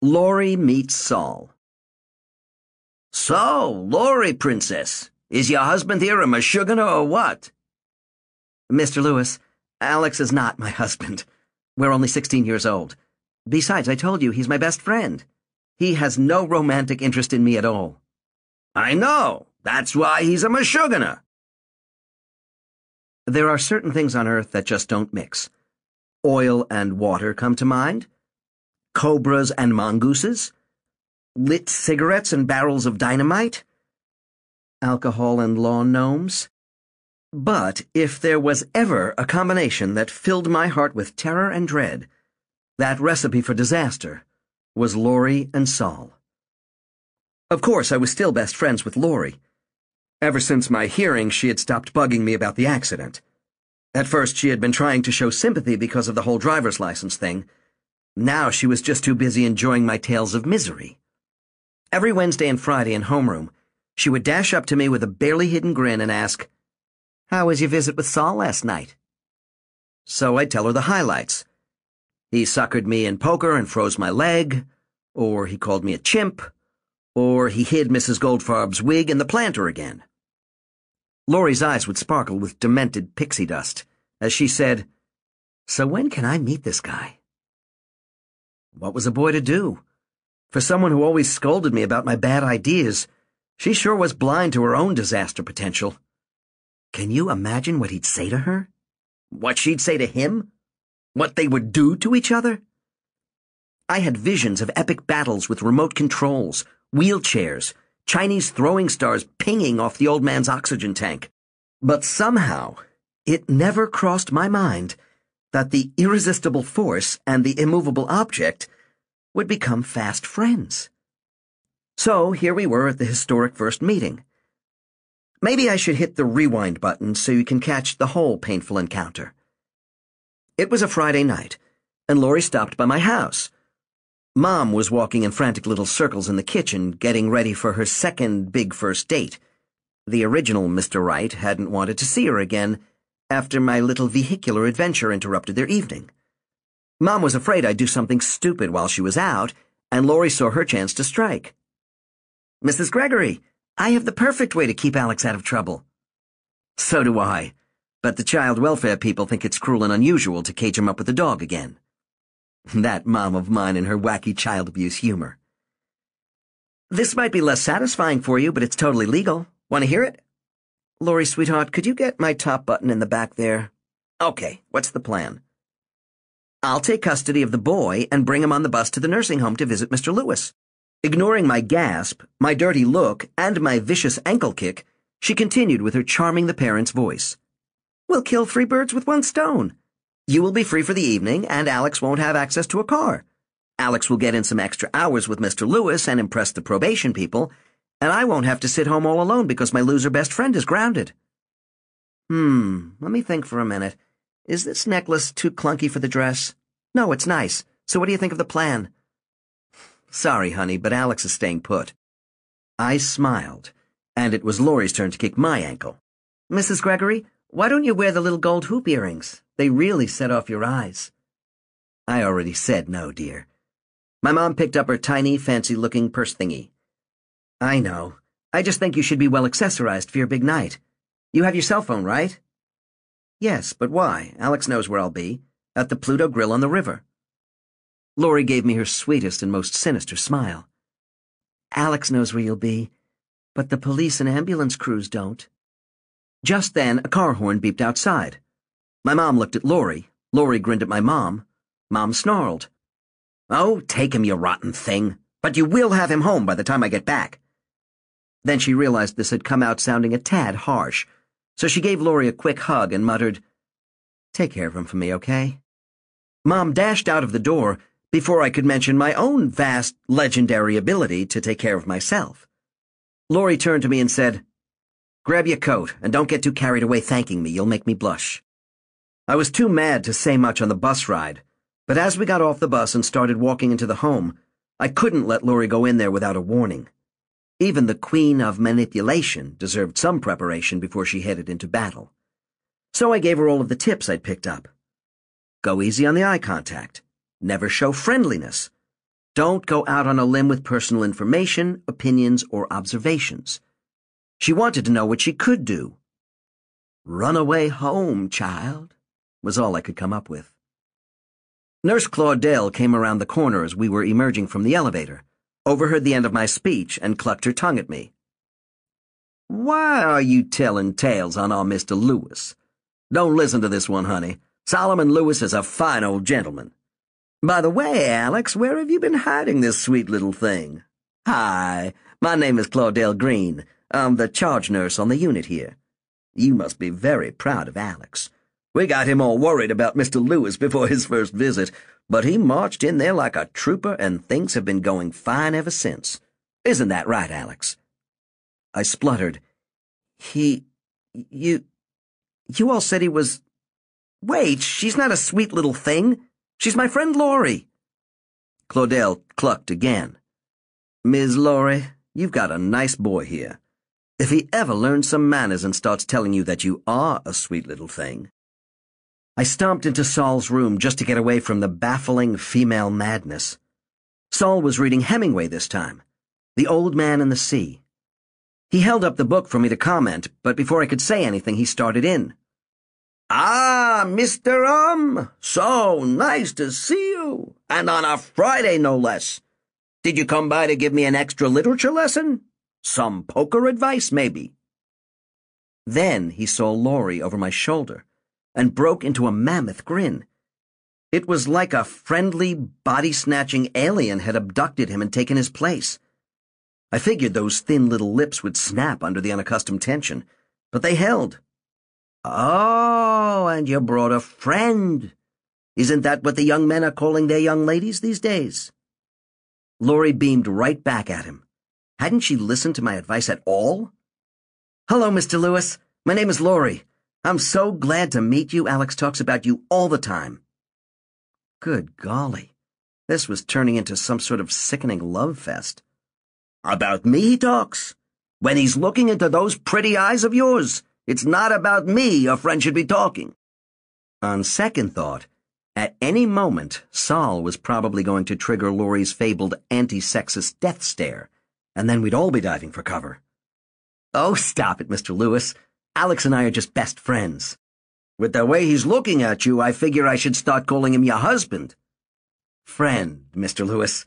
Laurie meets Sol. So, Laurie, princess, is your husband here a mashugana or what? Mr. Lewis, Alex is not my husband. We're only 16 years old. Besides, I told you he's my best friend. He has no romantic interest in me at all. I know. That's why he's a mashugana. There are certain things on Earth that just don't mix. Oil and water come to mind. Cobras and mongooses. Lit cigarettes and barrels of dynamite. Alcohol and lawn gnomes. But if there was ever a combination that filled my heart with terror and dread, that recipe for disaster was Laurie and Sol. Of course, I was still best friends with Laurie. Ever since my hearing, she had stopped bugging me about the accident. At first, she had been trying to show sympathy because of the whole driver's license thing. Now she was just too busy enjoying my tales of misery. Every Wednesday and Friday in homeroom, she would dash up to me with a barely hidden grin and ask, How was your visit with Sol last night? So I'd tell her the highlights. He suckered me in poker and froze my leg, or he called me a chimp, or he hid Mrs. Goldfarb's wig in the planter again. Laurie's eyes would sparkle with demented pixie dust as she said, So when can I meet this guy? What was a boy to do? For someone who always scolded me about my bad ideas, she sure was blind to her own disaster potential. Can you imagine what he'd say to her? What she'd say to him? What they would do to each other? I had visions of epic battles with remote controls, wheelchairs, Chinese throwing stars pinging off the old man's oxygen tank. But somehow, it never crossed my mind that the irresistible force and the immovable object would become fast friends. So here we were at the historic first meeting. Maybe I should hit the rewind button so you can catch the whole painful encounter. It was a Friday night, and Laurie stopped by my house. Mom was walking in frantic little circles in the kitchen, getting ready for her second big first date. The original Mr. Wright hadn't wanted to see her again after my little vehicular adventure interrupted their evening. Mom was afraid I'd do something stupid while she was out, and Laurie saw her chance to strike. Mrs. Gregory, I have the perfect way to keep Alex out of trouble. So do I but the child welfare people think it's cruel and unusual to cage him up with a dog again. That mom of mine and her wacky child abuse humor. This might be less satisfying for you, but it's totally legal. Want to hear it? Laurie, sweetheart, could you get my top button in the back there? Okay, what's the plan? I'll take custody of the boy and bring him on the bus to the nursing home to visit Mr. Lewis. Ignoring my gasp, my dirty look, and my vicious ankle kick, she continued with her charming the parents' voice. We'll kill three birds with one stone. You will be free for the evening, and Alex won't have access to a car. Alex will get in some extra hours with Mr. Lewis and impress the probation people, and I won't have to sit home all alone because my loser best friend is grounded. Hmm, let me think for a minute. Is this necklace too clunky for the dress? No, it's nice. So what do you think of the plan? Sorry, honey, but Alex is staying put. I smiled, and it was Laurie's turn to kick my ankle. Mrs. Gregory, why don't you wear the little gold hoop earrings? They really set off your eyes. I already said no, dear. My mom picked up her tiny, fancy-looking purse thingy. I know. I just think you should be well accessorized for your big night. You have your cell phone, right? Yes, but why? Alex knows where I'll be. At the Pluto Grill on the river. Laurie gave me her sweetest and most sinister smile. Alex knows where you'll be, but the police and ambulance crews don't. Just then, a car horn beeped outside. My mom looked at Laurie. Laurie grinned at my mom. Mom snarled. Oh, take him, you rotten thing. But you will have him home by the time I get back. Then she realized this had come out sounding a tad harsh, so she gave Laurie a quick hug and muttered, Take care of him for me, okay? Mom dashed out of the door before I could mention my own vast, legendary ability to take care of myself. Laurie turned to me and said, Grab your coat, and don't get too carried away thanking me. You'll make me blush. I was too mad to say much on the bus ride, but as we got off the bus and started walking into the home, I couldn't let Laurie go in there without a warning. Even the queen of manipulation deserved some preparation before she headed into battle. So I gave her all of the tips I'd picked up. Go easy on the eye contact. Never show friendliness. Don't go out on a limb with personal information, opinions, or observations. She wanted to know what she could do. Run away home, child, was all I could come up with. Nurse Claudel came around the corner as we were emerging from the elevator, overheard the end of my speech, and clucked her tongue at me. Why are you telling tales on our Mr. Lewis? Don't listen to this one, honey. Solomon Lewis is a fine old gentleman. By the way, Alex, where have you been hiding this sweet little thing? Hi, my name is Claudel Green. I'm the charge nurse on the unit here. You must be very proud of Alex. We got him all worried about Mr. Lewis before his first visit, but he marched in there like a trooper and things have been going fine ever since. Isn't that right, Alex? I spluttered. He. You. You all said he was. Wait, she's not a sweet little thing. She's my friend Laurie. Claudel clucked again. Miss Laurie, you've got a nice boy here. If he ever learns some manners and starts telling you that you are a sweet little thing. I stomped into Sol's room just to get away from the baffling female madness. Sol was reading Hemingway this time, The Old Man and the Sea. He held up the book for me to comment, but before I could say anything, he started in. Ah, Mr. Um, so nice to see you, and on a Friday no less. Did you come by to give me an extra literature lesson? Some poker advice, maybe? Then he saw Laurie over my shoulder and broke into a mammoth grin. It was like a friendly, body snatching alien had abducted him and taken his place. I figured those thin little lips would snap under the unaccustomed tension, but they held. Oh, and you brought a friend. Isn't that what the young men are calling their young ladies these days? Laurie beamed right back at him. Hadn't she listened to my advice at all? Hello, Mr. Lewis. My name is Laurie. I'm so glad to meet you. Alex talks about you all the time. Good golly. This was turning into some sort of sickening love fest. About me he talks. When he's looking into those pretty eyes of yours, it's not about me your friend should be talking. On second thought, at any moment, Sol was probably going to trigger Laurie's fabled anti-sexist death stare, and then we'd all be diving for cover. Oh, stop it, Mr. Lewis. Alex and I are just best friends. With the way he's looking at you, I figure I should start calling him your husband. Friend, Mr. Lewis.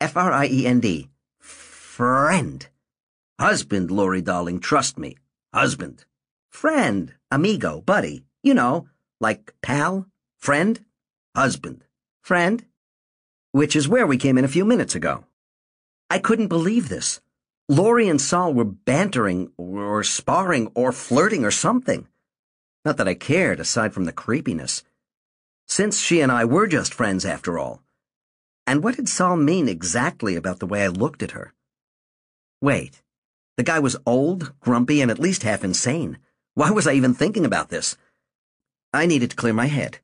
F-R-I-E-N-D. Friend. Husband, Laurie darling, trust me. Husband. Friend, amigo, buddy. You know, like pal, friend, husband, friend. Which is where we came in a few minutes ago. I couldn't believe this. Laurie and Sol were bantering, or sparring, or flirting, or something. Not that I cared, aside from the creepiness. Since she and I were just friends after all. And what did Sol mean exactly about the way I looked at her? Wait. The guy was old, grumpy, and at least half insane. Why was I even thinking about this? I needed to clear my head.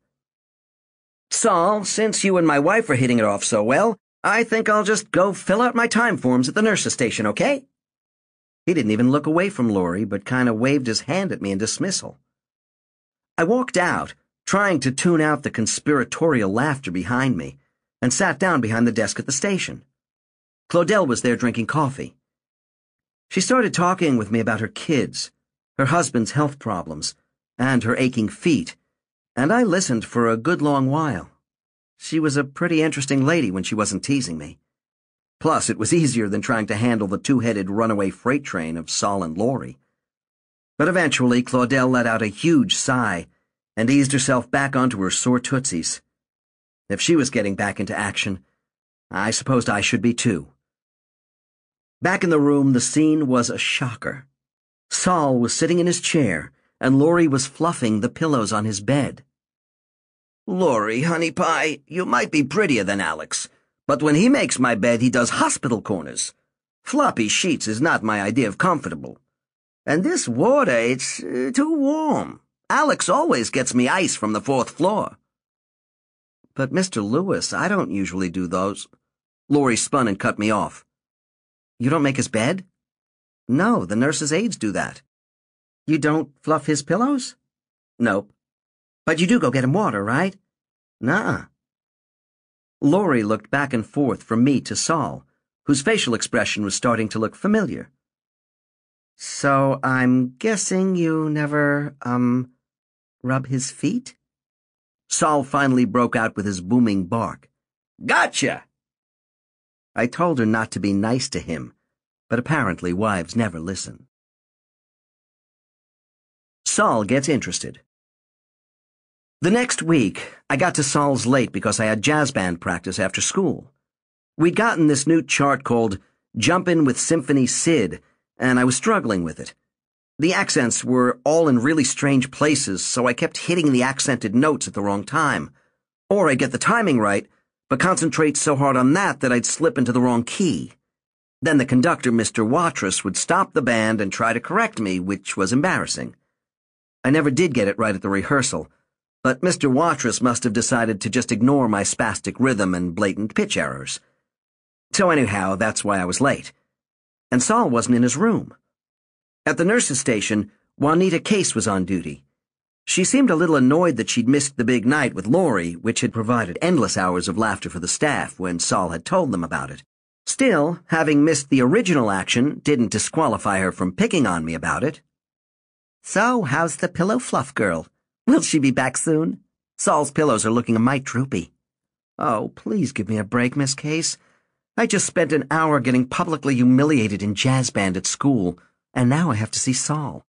Sol, since you and my wife are hitting it off so well, I think I'll just go fill out my time forms at the nurse's station, okay? He didn't even look away from Laurie, but kind of waved his hand at me in dismissal. I walked out, trying to tune out the conspiratorial laughter behind me, and sat down behind the desk at the station. Claudel was there drinking coffee. She started talking with me about her kids, her husband's health problems, and her aching feet, and I listened for a good long while. She was a pretty interesting lady when she wasn't teasing me. Plus, it was easier than trying to handle the two-headed runaway freight train of Sol and Laurie. But eventually, Claudel let out a huge sigh and eased herself back onto her sore tootsies. If she was getting back into action, I supposed I should be too. Back in the room, the scene was a shocker. Sol was sitting in his chair, and Laurie was fluffing the pillows on his bed. Laurie, honey pie, you might be prettier than Alex, but when he makes my bed, he does hospital corners. Floppy sheets is not my idea of comfortable. And this water, it's uh, too warm. Alex always gets me ice from the fourth floor. But, Mr. Lewis, I don't usually do those. Laurie spun and cut me off. You don't make his bed? No, the nurse's aides do that. You don't fluff his pillows? Nope. But you do go get him water, right? Nuh-uh. Laurie looked back and forth from me to Sol, whose facial expression was starting to look familiar. So I'm guessing you never, um, rub his feet? Sol finally broke out with his booming bark. Gotcha! I told her not to be nice to him, but apparently wives never listen. Sol gets interested. The next week, I got to Sol's late because I had jazz band practice after school. We'd gotten this new chart called Jumpin' with Symphony Sid, and I was struggling with it. The accents were all in really strange places, so I kept hitting the accented notes at the wrong time. Or I'd get the timing right, but concentrate so hard on that that I'd slip into the wrong key. Then the conductor, Mr. Watrous, would stop the band and try to correct me, which was embarrassing. I never did get it right at the rehearsal, but Mr. Watrous must have decided to just ignore my spastic rhythm and blatant pitch errors. So anyhow, that's why I was late. And Sol wasn't in his room. At the nurse's station, Juanita Case was on duty. She seemed a little annoyed that she'd missed the big night with Laurie, which had provided endless hours of laughter for the staff when Sol had told them about it. Still, having missed the original action didn't disqualify her from picking on me about it. So, how's the pillow fluff girl? Will she be back soon? Sol's pillows are looking a mite droopy. Oh, please give me a break, Miss Case. I just spent an hour getting publicly humiliated in jazz band at school, and now I have to see Sol.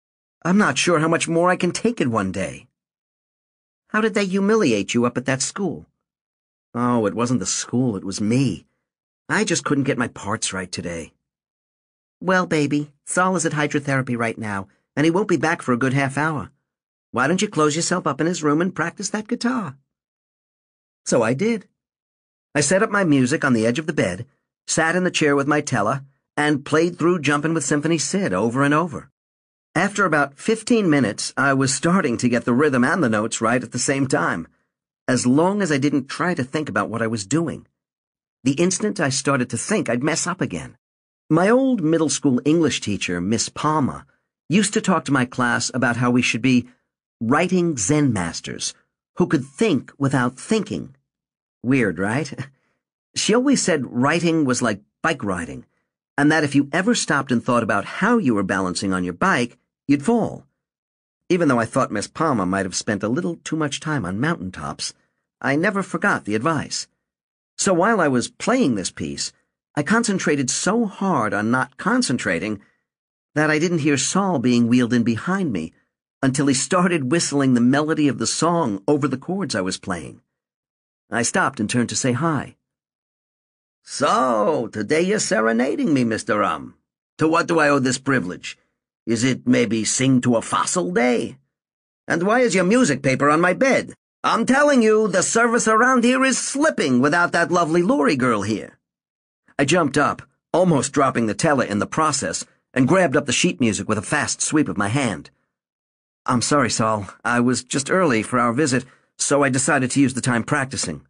I'm not sure how much more I can take in one day. How did they humiliate you up at that school? Oh, it wasn't the school, it was me. I just couldn't get my parts right today. Well, baby, Sol is at hydrotherapy right now, and he won't be back for a good half hour. Why don't you close yourself up in his room and practice that guitar? So I did. I set up my music on the edge of the bed, sat in the chair with my Tele, and played through Jumpin' with Symphony Sid over and over. After about 15 minutes, I was starting to get the rhythm and the notes right at the same time, as long as I didn't try to think about what I was doing. The instant I started to think, I'd mess up again. My old middle school English teacher, Miss Palmer, used to talk to my class about how we should be writing Zen masters who could think without thinking. Weird, right? She always said writing was like bike riding, and that if you ever stopped and thought about how you were balancing on your bike, you'd fall. Even though I thought Miss Palmer might have spent a little too much time on mountain tops, I never forgot the advice. So while I was playing this piece, I concentrated so hard on not concentrating that I didn't hear Sol being wheeled in behind me until he started whistling the melody of the song over the chords I was playing. I stopped and turned to say hi. So, today you're serenading me, Mr. Um. To what do I owe this privilege? Is it maybe sing to a fossil day? And why is your music paper on my bed? I'm telling you, the service around here is slipping without that lovely Laurie girl here. I jumped up, almost dropping the Tele in the process, and grabbed up the sheet music with a fast sweep of my hand. I'm sorry, Sol. I was just early for our visit, so I decided to use the time practicing.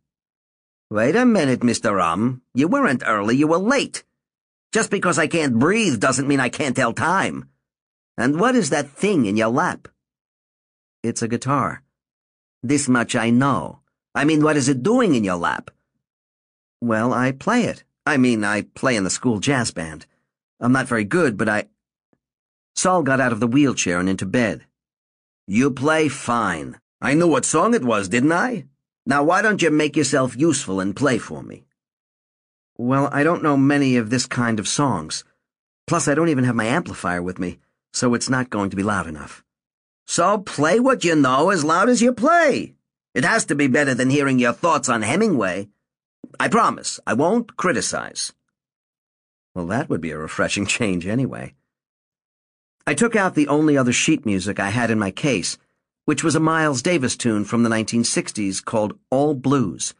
Wait a minute, Mr. Um. You weren't early, you were late. Just because I can't breathe doesn't mean I can't tell time. And what is that thing in your lap? It's a guitar. This much I know. I mean, what is it doing in your lap? Well, I play it. I mean, I play in the school jazz band. I'm not very good, but I. Sol got out of the wheelchair and into bed. You play fine. I knew what song it was, didn't I? Now why don't you make yourself useful and play for me? Well, I don't know many of this kind of songs. Plus, I don't even have my amplifier with me so it's not going to be loud enough. So play what you know as loud as you play. It has to be better than hearing your thoughts on Hemingway. I promise, I won't criticize. Well, that would be a refreshing change anyway. I took out the only other sheet music I had in my case, which was a Miles Davis tune from the 1960s called All Blues.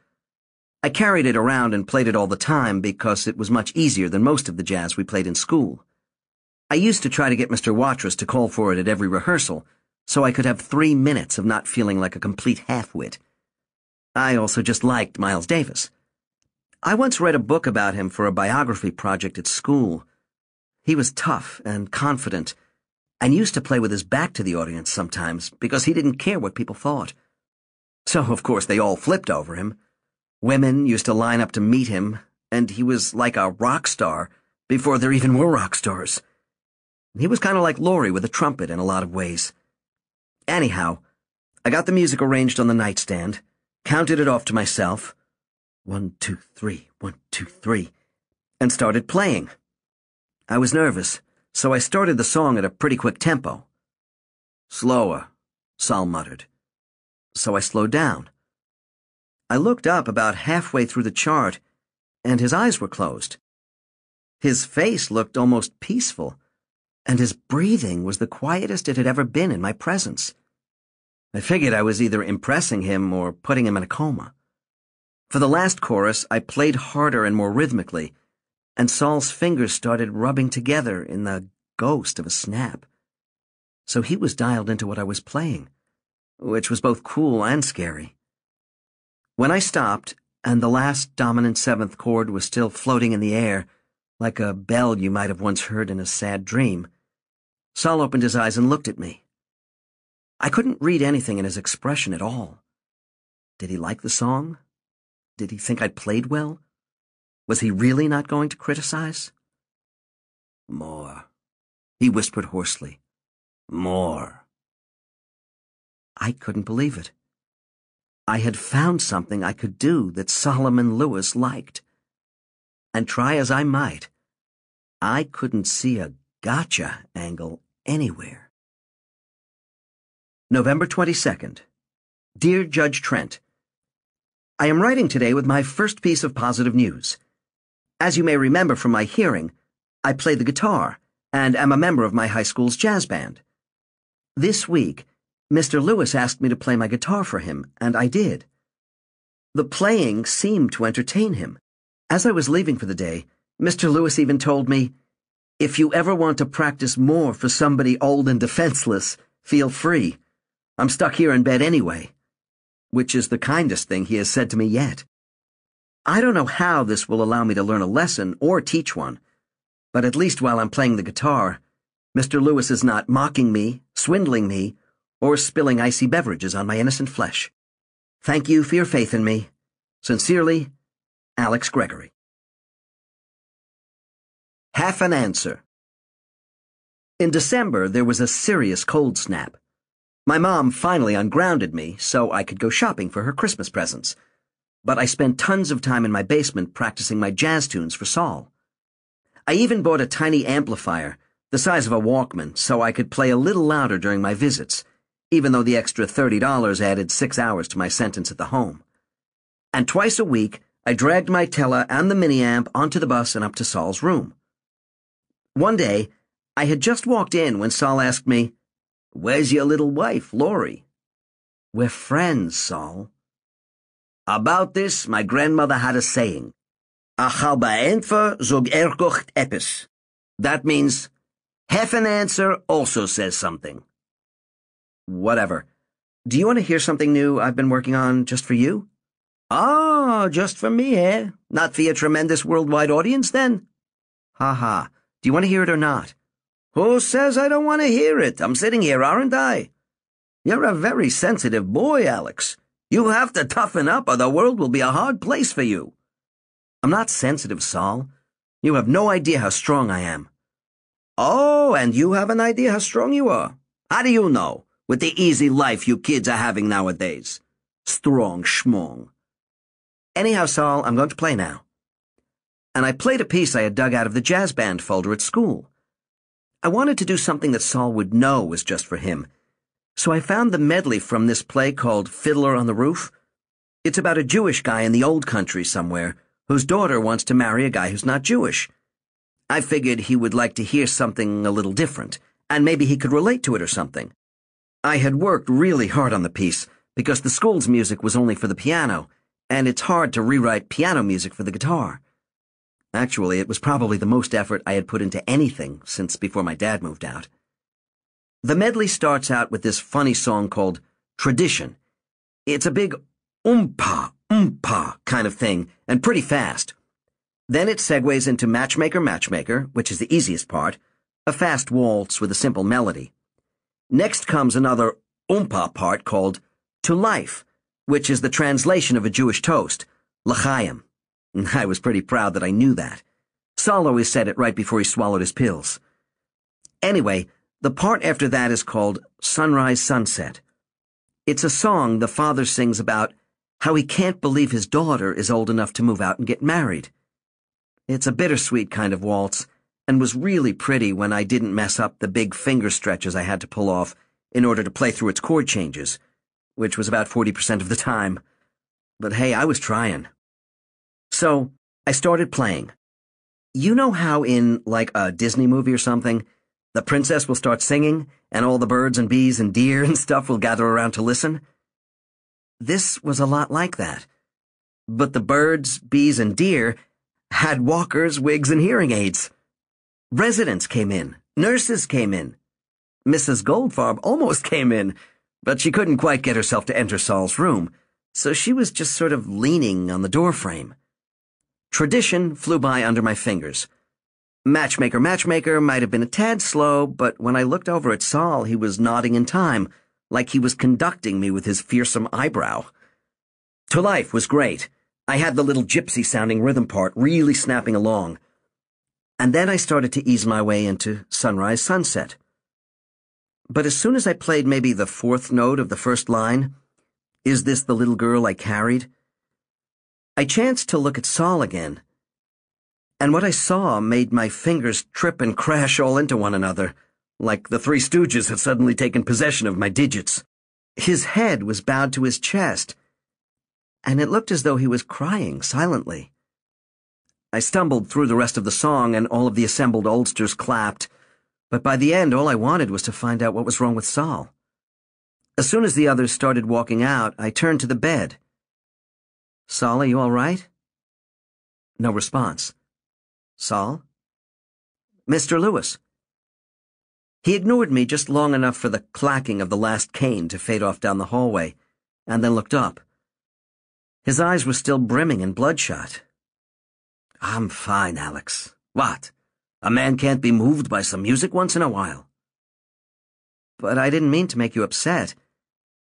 I carried it around and played it all the time because it was much easier than most of the jazz we played in school. I used to try to get Mr. Watrous to call for it at every rehearsal, so I could have three minutes of not feeling like a complete half-wit. I also just liked Miles Davis. I once read a book about him for a biography project at school. He was tough and confident, and used to play with his back to the audience sometimes because he didn't care what people thought. So, of course, they all flipped over him. Women used to line up to meet him, and he was like a rock star before there even were rock stars. He was kind of like Laurie with a trumpet in a lot of ways. Anyhow, I got the music arranged on the nightstand, counted it off to myself one, two, three, one, two, three, and started playing. I was nervous, so I started the song at a pretty quick tempo. Slower, Sol muttered. So I slowed down. I looked up about halfway through the chart, and his eyes were closed. His face looked almost peaceful, and his breathing was the quietest it had ever been in my presence. I figured I was either impressing him or putting him in a coma. For the last chorus, I played harder and more rhythmically, and Sol's fingers started rubbing together in the ghost of a snap. So he was dialed into what I was playing, which was both cool and scary. When I stopped, and the last dominant seventh chord was still floating in the air, like a bell you might have once heard in a sad dream, Sol opened his eyes and looked at me. I couldn't read anything in his expression at all. Did he like the song? Did he think I'd played well? Was he really not going to criticize? More, he whispered hoarsely. More. I couldn't believe it. I had found something I could do that Solomon Lewis liked. And try as I might, I couldn't see a gotcha angle anywhere. November 22nd. Dear Judge Trent, I am writing today with my first piece of positive news. As you may remember from my hearing, I play the guitar and am a member of my high school's jazz band. This week, Mr. Lewis asked me to play my guitar for him, and I did. The playing seemed to entertain him. As I was leaving for the day, Mr. Lewis even told me, If you ever want to practice more for somebody old and defenseless, feel free. I'm stuck here in bed anyway which is the kindest thing he has said to me yet. I don't know how this will allow me to learn a lesson or teach one, but at least while I'm playing the guitar, Mr. Lewis is not mocking me, swindling me, or spilling icy beverages on my innocent flesh. Thank you for your faith in me. Sincerely, Alex Gregory. Half an answer. In December, there was a serious cold snap. My mom finally ungrounded me so I could go shopping for her Christmas presents. But I spent tons of time in my basement practicing my jazz tunes for Sol. I even bought a tiny amplifier, the size of a Walkman, so I could play a little louder during my visits, even though the extra $30 added six hours to my sentence at the home. And twice a week, I dragged my Tele and the mini amp onto the bus and up to Sol's room. One day, I had just walked in when Sol asked me, Where's your little wife, Laurie? We're friends, Sol. About this, my grandmother had a saying. Achal beantwer zog erkocht epis. That means, half an answer also says something. Whatever. Do you want to hear something new I've been working on just for you? Ah, just for me, eh? Not for your tremendous worldwide audience, then? Ha ha. Do you want to hear it or not? Who says I don't want to hear it? I'm sitting here, aren't I? You're a very sensitive boy, Alex. You have to toughen up or the world will be a hard place for you. I'm not sensitive, Sol. You have no idea how strong I am. Oh, and you have an idea how strong you are. How do you know? With the easy life you kids are having nowadays. Strong schmong. Anyhow, Sol, I'm going to play now. And I played a piece I had dug out of the jazz band folder at school. I wanted to do something that Sol would know was just for him. So I found the medley from this play called Fiddler on the Roof. It's about a Jewish guy in the old country somewhere whose daughter wants to marry a guy who's not Jewish. I figured he would like to hear something a little different, and maybe he could relate to it or something. I had worked really hard on the piece because the school's music was only for the piano, and it's hard to rewrite piano music for the guitar. Actually, it was probably the most effort I had put into anything since before my dad moved out. The medley starts out with this funny song called Tradition. It's a big oompa, oompa kind of thing, and pretty fast. Then it segues into Matchmaker, Matchmaker, which is the easiest part, a fast waltz with a simple melody. Next comes another oompa part called To Life, which is the translation of a Jewish toast, L'chaim. I was pretty proud that I knew that. Sol always said it right before he swallowed his pills. Anyway, the part after that is called Sunrise Sunset. It's a song the father sings about how he can't believe his daughter is old enough to move out and get married. It's a bittersweet kind of waltz, and was really pretty when I didn't mess up the big finger stretches I had to pull off in order to play through its chord changes, which was about 40% of the time. But hey, I was trying. So, I started playing. You know how in, like, a Disney movie or something, the princess will start singing, and all the birds and bees and deer and stuff will gather around to listen? This was a lot like that. But the birds, bees, and deer had walkers, wigs, and hearing aids. Residents came in. Nurses came in. Mrs. Goldfarb almost came in, but she couldn't quite get herself to enter Sol's room, so she was just sort of leaning on the doorframe. Tradition flew by under my fingers. Matchmaker, matchmaker might have been a tad slow, but when I looked over at Sol, he was nodding in time, like he was conducting me with his fearsome eyebrow. To life was great. I had the little gypsy sounding rhythm part really snapping along. And then I started to ease my way into Sunrise Sunset. But as soon as I played maybe the fourth note of the first line, Is this the little girl I carried? I chanced to look at Sol again, and what I saw made my fingers trip and crash all into one another, like the Three Stooges had suddenly taken possession of my digits. His head was bowed to his chest, and it looked as though he was crying silently. I stumbled through the rest of the song, and all of the assembled oldsters clapped, but by the end all I wanted was to find out what was wrong with Sol. As soon as the others started walking out, I turned to the bed. Sol, are you all right? No response. Sol? Mr. Lewis. He ignored me just long enough for the clacking of the last cane to fade off down the hallway, and then looked up. His eyes were still brimming and bloodshot. I'm fine, Alex. What? A man can't be moved by some music once in a while. But I didn't mean to make you upset.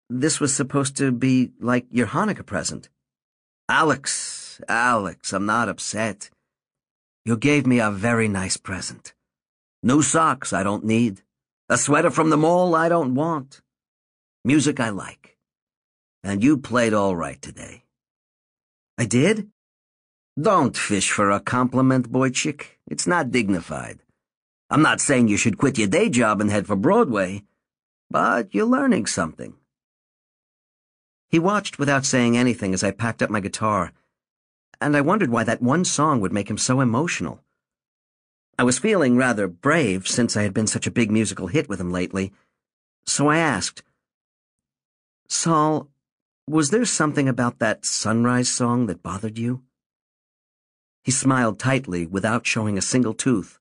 This was supposed to be like your Hanukkah present. Alex, Alex, I'm not upset. You gave me a very nice present. New socks I don't need. A sweater from the mall I don't want. Music I like. And you played all right today. I did? Don't fish for a compliment, boy chick. It's not dignified. I'm not saying you should quit your day job and head for Broadway, but you're learning something. He watched without saying anything as I packed up my guitar, and I wondered why that one song would make him so emotional. I was feeling rather brave since I had been such a big musical hit with him lately, so I asked, Sol, was there something about that sunrise song that bothered you? He smiled tightly without showing a single tooth.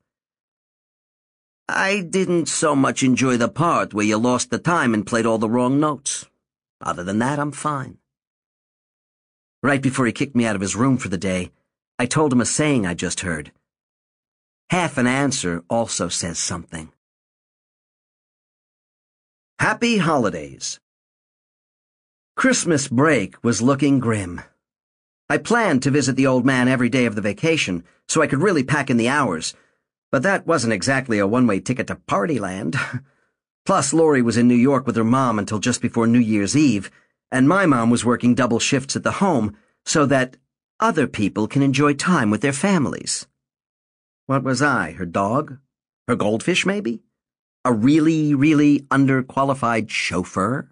I didn't so much enjoy the part where you lost the time and played all the wrong notes. Other than that, I'm fine. Right before he kicked me out of his room for the day, I told him a saying I just heard. Half an answer also says something. Happy Holidays. Christmas break was looking grim. I planned to visit the old man every day of the vacation so I could really pack in the hours, but that wasn't exactly a one-way ticket to Partyland. Plus, Laurie was in New York with her mom until just before New Year's Eve, and my mom was working double shifts at the home so that other people can enjoy time with their families. What was I, her dog? Her goldfish, maybe? A really, really underqualified chauffeur?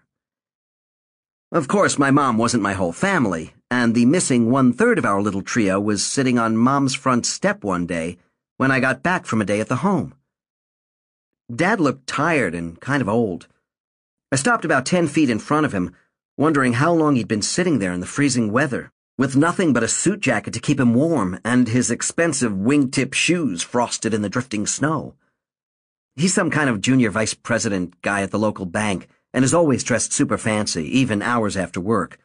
Of course, my mom wasn't my whole family, and the missing one-third of our little trio was sitting on Mom's front step one day when I got back from a day at the home. Dad looked tired and kind of old. I stopped about ten feet in front of him, wondering how long he'd been sitting there in the freezing weather, with nothing but a suit jacket to keep him warm and his expensive wingtip shoes frosted in the drifting snow. He's some kind of junior vice president guy at the local bank and is always dressed super fancy, even hours after work.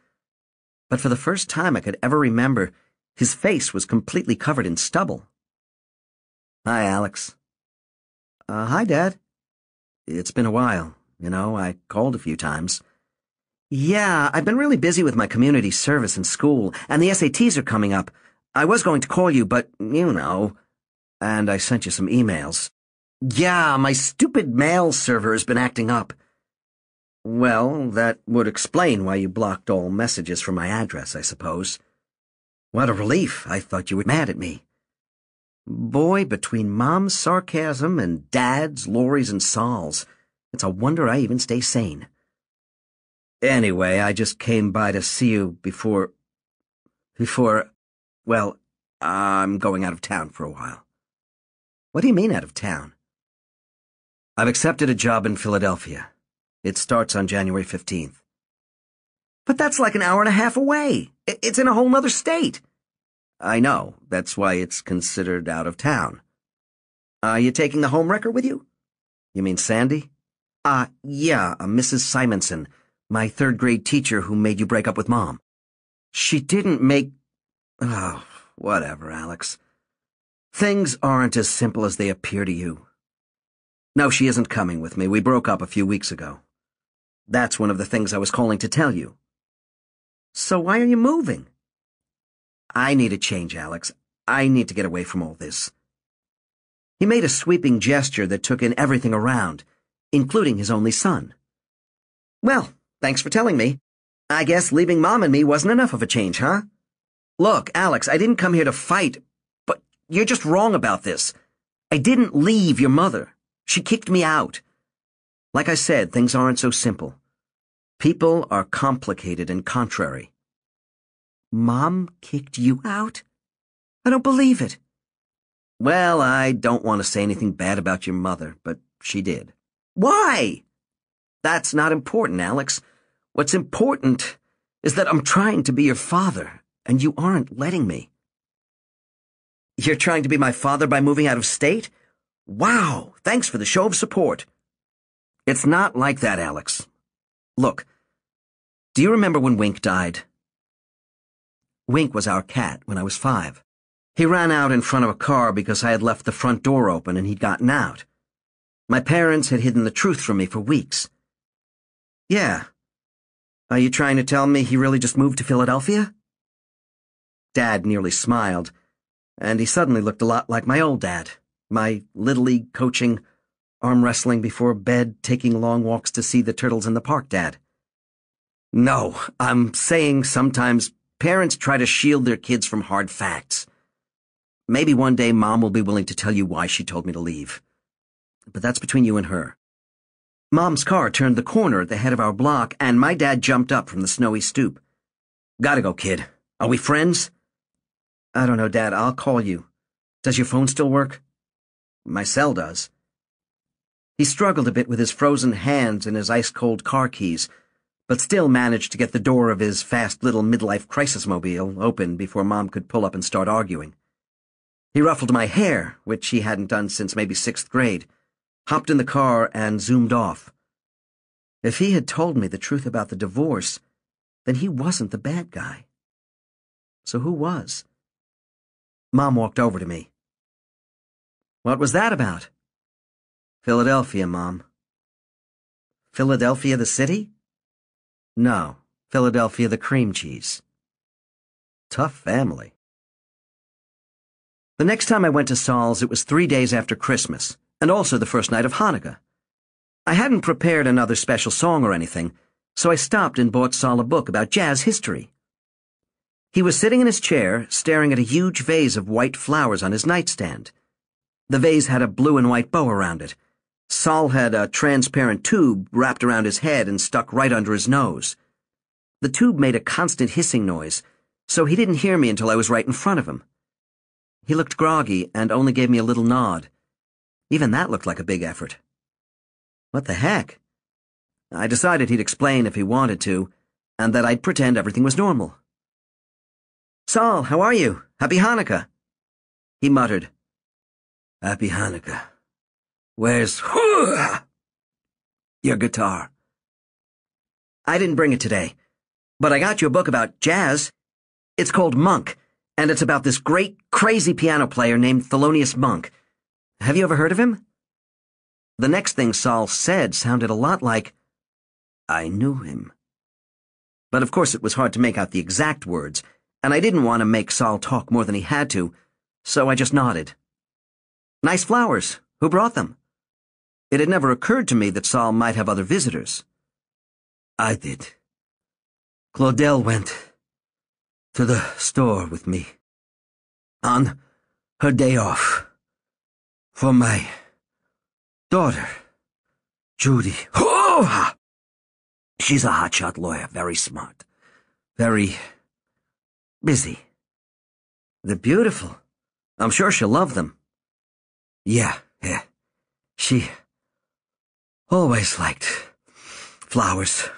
But for the first time I could ever remember, his face was completely covered in stubble. Hi, Alex. Uh, hi, Dad. It's been a while. You know, I called a few times. Yeah, I've been really busy with my community service and school, and the SATs are coming up. I was going to call you, but you know. And I sent you some emails. Yeah, my stupid mail server has been acting up. Well, that would explain why you blocked all messages from my address, I suppose. What a relief. I thought you were mad at me. Boy, between Mom's sarcasm and Dad's, Laurie's, and Sol's, it's a wonder I even stay sane. Anyway, I just came by to see you before... Before... Well, I'm going out of town for a while. What do you mean out of town? I've accepted a job in Philadelphia. It starts on January 15th. But that's like an hour and a half away. It's in a whole other state. I know. That's why it's considered out of town. Are you taking the home wrecker with you? You mean Sandy? Uh, yeah, uh, Mrs. Simonson, my third grade teacher who made you break up with Mom. She didn't make... Oh, whatever, Alex. Things aren't as simple as they appear to you. No, she isn't coming with me. We broke up a few weeks ago. That's one of the things I was calling to tell you. So why are you moving? I need a change, Alex. I need to get away from all this. He made a sweeping gesture that took in everything around, including his only son. Well, thanks for telling me. I guess leaving Mom and me wasn't enough of a change, huh? Look, Alex, I didn't come here to fight, but you're just wrong about this. I didn't leave your mother. She kicked me out. Like I said, things aren't so simple. People are complicated and contrary. Mom kicked you out? I don't believe it. Well, I don't want to say anything bad about your mother, but she did. Why? That's not important, Alex. What's important is that I'm trying to be your father, and you aren't letting me. You're trying to be my father by moving out of state? Wow, thanks for the show of support. It's not like that, Alex. Look, do you remember when Wink died? Wink was our cat when I was five. He ran out in front of a car because I had left the front door open and he'd gotten out. My parents had hidden the truth from me for weeks. Yeah. Are you trying to tell me he really just moved to Philadelphia? Dad nearly smiled, and he suddenly looked a lot like my old dad, my Little League coaching, arm wrestling before bed, taking long walks to see the turtles in the park dad. No, I'm saying sometimes Parents try to shield their kids from hard facts. Maybe one day Mom will be willing to tell you why she told me to leave. But that's between you and her. Mom's car turned the corner at the head of our block, and my dad jumped up from the snowy stoop. Gotta go, kid. Are we friends? I don't know, Dad. I'll call you. Does your phone still work? My cell does. He struggled a bit with his frozen hands and his ice-cold car keys, but still managed to get the door of his fast little midlife crisis mobile open before Mom could pull up and start arguing. He ruffled my hair, which he hadn't done since maybe sixth grade, hopped in the car, and zoomed off. If he had told me the truth about the divorce, then he wasn't the bad guy. So who was? Mom walked over to me. What was that about? Philadelphia, Mom. Philadelphia the city? No, Philadelphia the cream cheese. Tough family. The next time I went to Sol's, it was three days after Christmas, and also the first night of Hanukkah. I hadn't prepared another special song or anything, so I stopped and bought Sol a book about jazz history. He was sitting in his chair, staring at a huge vase of white flowers on his nightstand. The vase had a blue and white bow around it, Sol had a transparent tube wrapped around his head and stuck right under his nose. The tube made a constant hissing noise, so he didn't hear me until I was right in front of him. He looked groggy and only gave me a little nod. Even that looked like a big effort. What the heck? I decided he'd explain if he wanted to, and that I'd pretend everything was normal. Sol, how are you? Happy Hanukkah. He muttered. Happy Hanukkah. Where's your guitar? I didn't bring it today, but I got you a book about jazz. It's called Monk, and it's about this great, crazy piano player named Thelonious Monk. Have you ever heard of him? The next thing Sol said sounded a lot like, I knew him. but of course it was hard to make out the exact words, and I didn't want to make Sol talk more than he had to, so I just nodded. Nice flowers. Who brought them? It had never occurred to me that Sol might have other visitors. I did. Claudel went to the store with me. On her day off. For my daughter, Judy. Oh! She's a hotshot lawyer, very smart. Very busy. They're beautiful. I'm sure she'll love them. Yeah, yeah. She always liked flowers.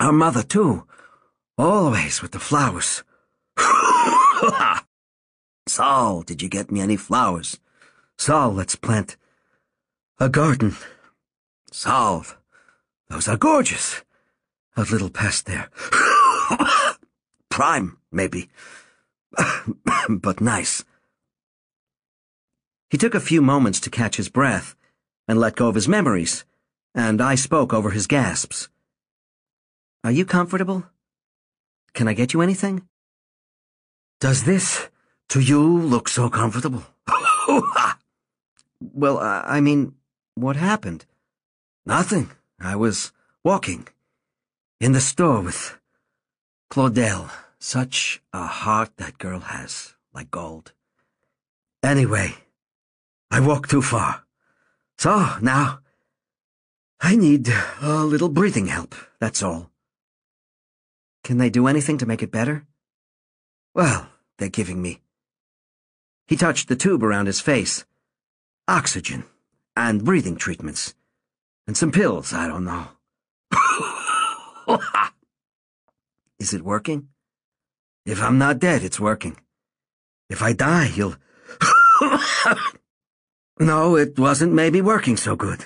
Her mother, too. Always with the flowers. Sol, did you get me any flowers? Sol, let's plant a garden. Sol, those are gorgeous. A little past their. Prime, maybe. but nice. He took a few moments to catch his breath and let go of his memories, and I spoke over his gasps. Are you comfortable? Can I get you anything? Does this, to you, look so comfortable? well, I mean, what happened? Nothing. I was walking in the store with Claudel. Such a heart that girl has, like gold. Anyway, I walked too far. So now, I need a little breathing help, that's all. Can they do anything to make it better? Well, they're giving me. He touched the tube around his face. Oxygen, and breathing treatments, and some pills, I don't know. Is it working? If I'm not dead, it's working. If I die, he'll. no, it wasn't maybe working so good.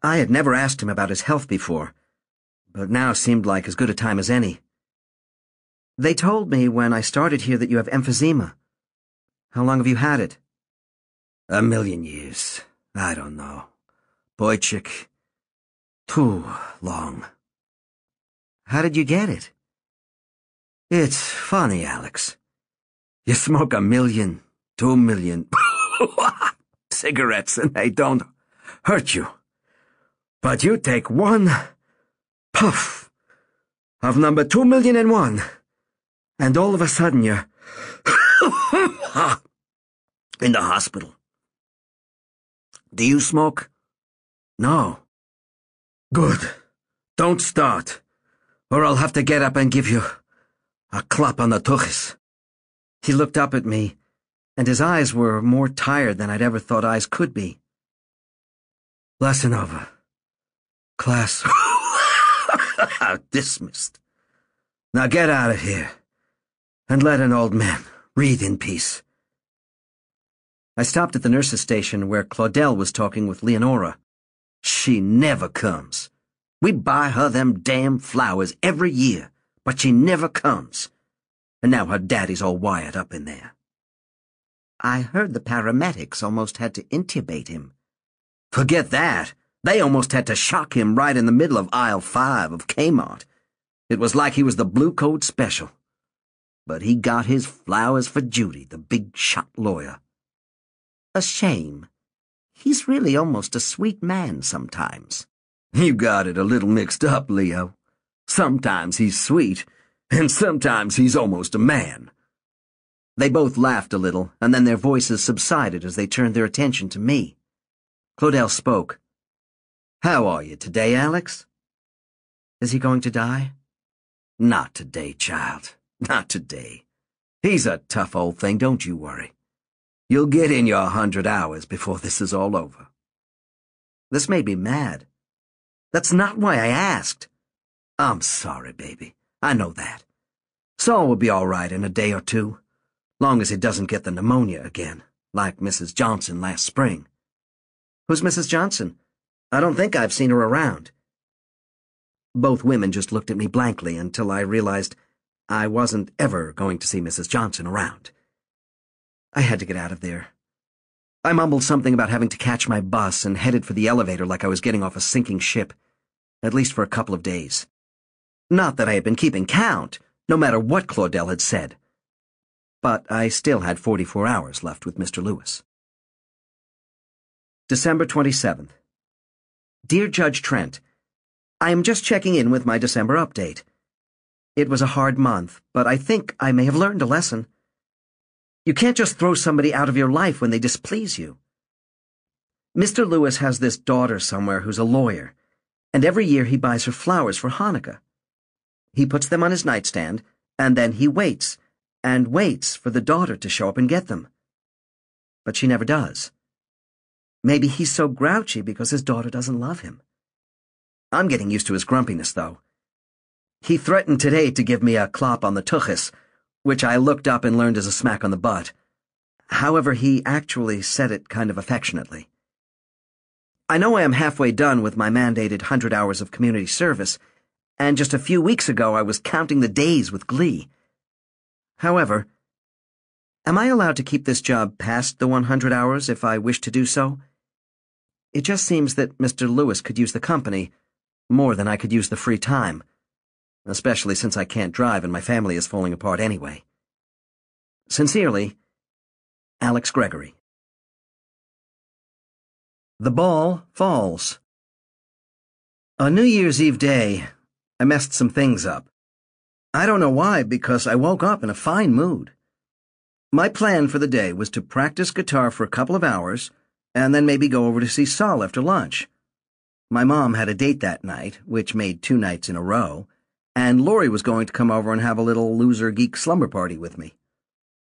I had never asked him about his health before, but now seemed like as good a time as any. They told me when I started here that you have emphysema. How long have you had it? A million years. I don't know. Boychik. Too long. How did you get it? It's funny, Alex. You smoke a million, two million cigarettes and they don't hurt you. But you take one puff of number two million and one, and all of a sudden you're in the hospital. Do you smoke? No. Good. Don't start, or I'll have to get up and give you a clap on the tuchis. He looked up at me, and his eyes were more tired than I'd ever thought eyes could be. Lesson over. Class dismissed. Now get out of here, and let an old man read in peace. I stopped at the nurse's station where Claudel was talking with Leonora. She never comes. We buy her them damn flowers every year, but she never comes. And now her daddy's all wired up in there. I heard the paramedics almost had to intubate him. Forget that. They almost had to shock him right in the middle of aisle five of Kmart. It was like he was the Blue Code Special. But he got his flowers for Judy, the big shot lawyer. A shame. He's really almost a sweet man sometimes. You got it a little mixed up, Leo. Sometimes he's sweet, and sometimes he's almost a man. They both laughed a little, and then their voices subsided as they turned their attention to me. Claudel spoke. How are you today, Alex? Is he going to die? Not today, child. Not today. He's a tough old thing, don't you worry. You'll get in your hundred hours before this is all over. This made me mad. That's not why I asked. I'm sorry, baby. I know that. Sol will be all right in a day or two, long as he doesn't get the pneumonia again, like Mrs. Johnson last spring. Who's Mrs. Johnson? I don't think I've seen her around. Both women just looked at me blankly until I realized I wasn't ever going to see Mrs. Johnson around. I had to get out of there. I mumbled something about having to catch my bus and headed for the elevator like I was getting off a sinking ship, at least for a couple of days. Not that I had been keeping count, no matter what Claudel had said. But I still had 44 hours left with Mr. Lewis. December 27th. Dear Judge Trent, I am just checking in with my December update. It was a hard month, but I think I may have learned a lesson. You can't just throw somebody out of your life when they displease you. Mr. Lewis has this daughter somewhere who's a lawyer, and every year he buys her flowers for Hanukkah. He puts them on his nightstand, and then he waits, and waits for the daughter to show up and get them. But she never does. Maybe he's so grouchy because his daughter doesn't love him. I'm getting used to his grumpiness, though. He threatened today to give me a clop on the tuchus, which I looked up and learned as a smack on the butt. However, he actually said it kind of affectionately. I know I am halfway done with my mandated hundred hours of community service, and just a few weeks ago I was counting the days with glee. However, am I allowed to keep this job past the 100 hours if I wish to do so? It just seems that Mr. Lewis could use the company more than I could use the free time, especially since I can't drive and my family is falling apart anyway. Sincerely, Alex Gregory. The ball falls. On New Year's Eve day, I messed some things up. I don't know why, because I woke up in a fine mood. My plan for the day was to practice guitar for a couple of hours and then maybe go over to see Sol after lunch. My mom had a date that night, which made two nights in a row, and Laurie was going to come over and have a little loser geek slumber party with me.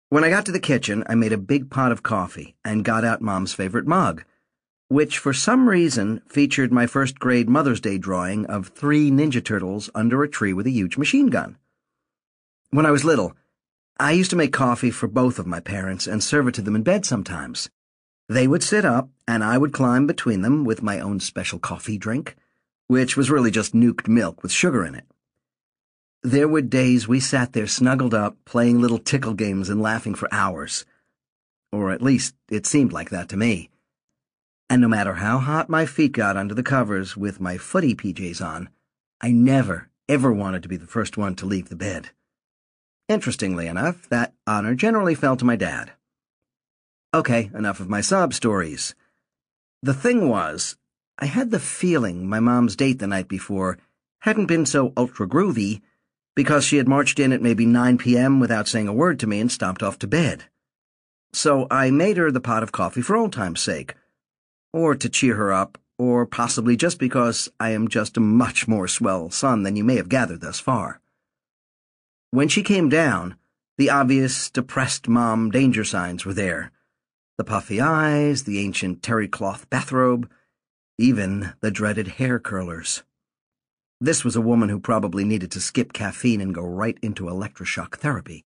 When I got to the kitchen, I made a big pot of coffee and got out Mom's favorite mug which for some reason featured my first grade Mother's Day drawing of three Ninja Turtles under a tree with a huge machine gun. When I was little, I used to make coffee for both of my parents and serve it to them in bed sometimes. They would sit up, and I would climb between them with my own special coffee drink, which was really just nuked milk with sugar in it. There were days we sat there snuggled up, playing little tickle games and laughing for hours. Or at least it seemed like that to me and no matter how hot my feet got under the covers with my footy PJs on, I never, ever wanted to be the first one to leave the bed. Interestingly enough, that honor generally fell to my dad. Okay, enough of my sob stories. The thing was, I had the feeling my mom's date the night before hadn't been so ultra groovy because she had marched in at maybe 9 p.m. without saying a word to me and stomped off to bed. So I made her the pot of coffee for old time's sake or to cheer her up, or possibly just because I am just a much more swell son than you may have gathered thus far. When she came down, the obvious depressed mom danger signs were there. The puffy eyes, the ancient terry cloth bathrobe, even the dreaded hair curlers. This was a woman who probably needed to skip caffeine and go right into electroshock therapy.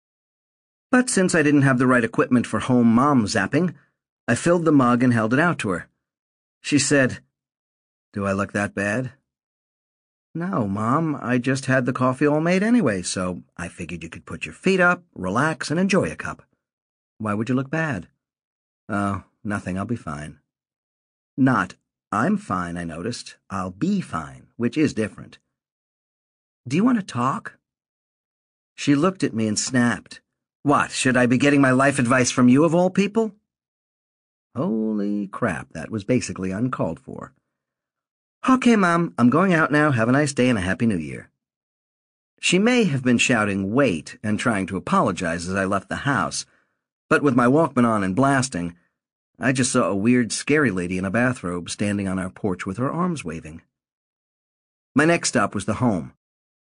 But since I didn't have the right equipment for home mom zapping, I filled the mug and held it out to her. She said, Do I look that bad? No, Mom, I just had the coffee all made anyway, so I figured you could put your feet up, relax, and enjoy a cup. Why would you look bad? Oh, nothing, I'll be fine. Not, I'm fine, I noticed. I'll be fine, which is different. Do you want to talk? She looked at me and snapped. What, should I be getting my life advice from you of all people? Holy crap, that was basically uncalled for. Okay, Mom, I'm going out now. Have a nice day and a Happy New Year. She may have been shouting, wait, and trying to apologize as I left the house, but with my Walkman on and blasting, I just saw a weird, scary lady in a bathrobe standing on our porch with her arms waving. My next stop was the home.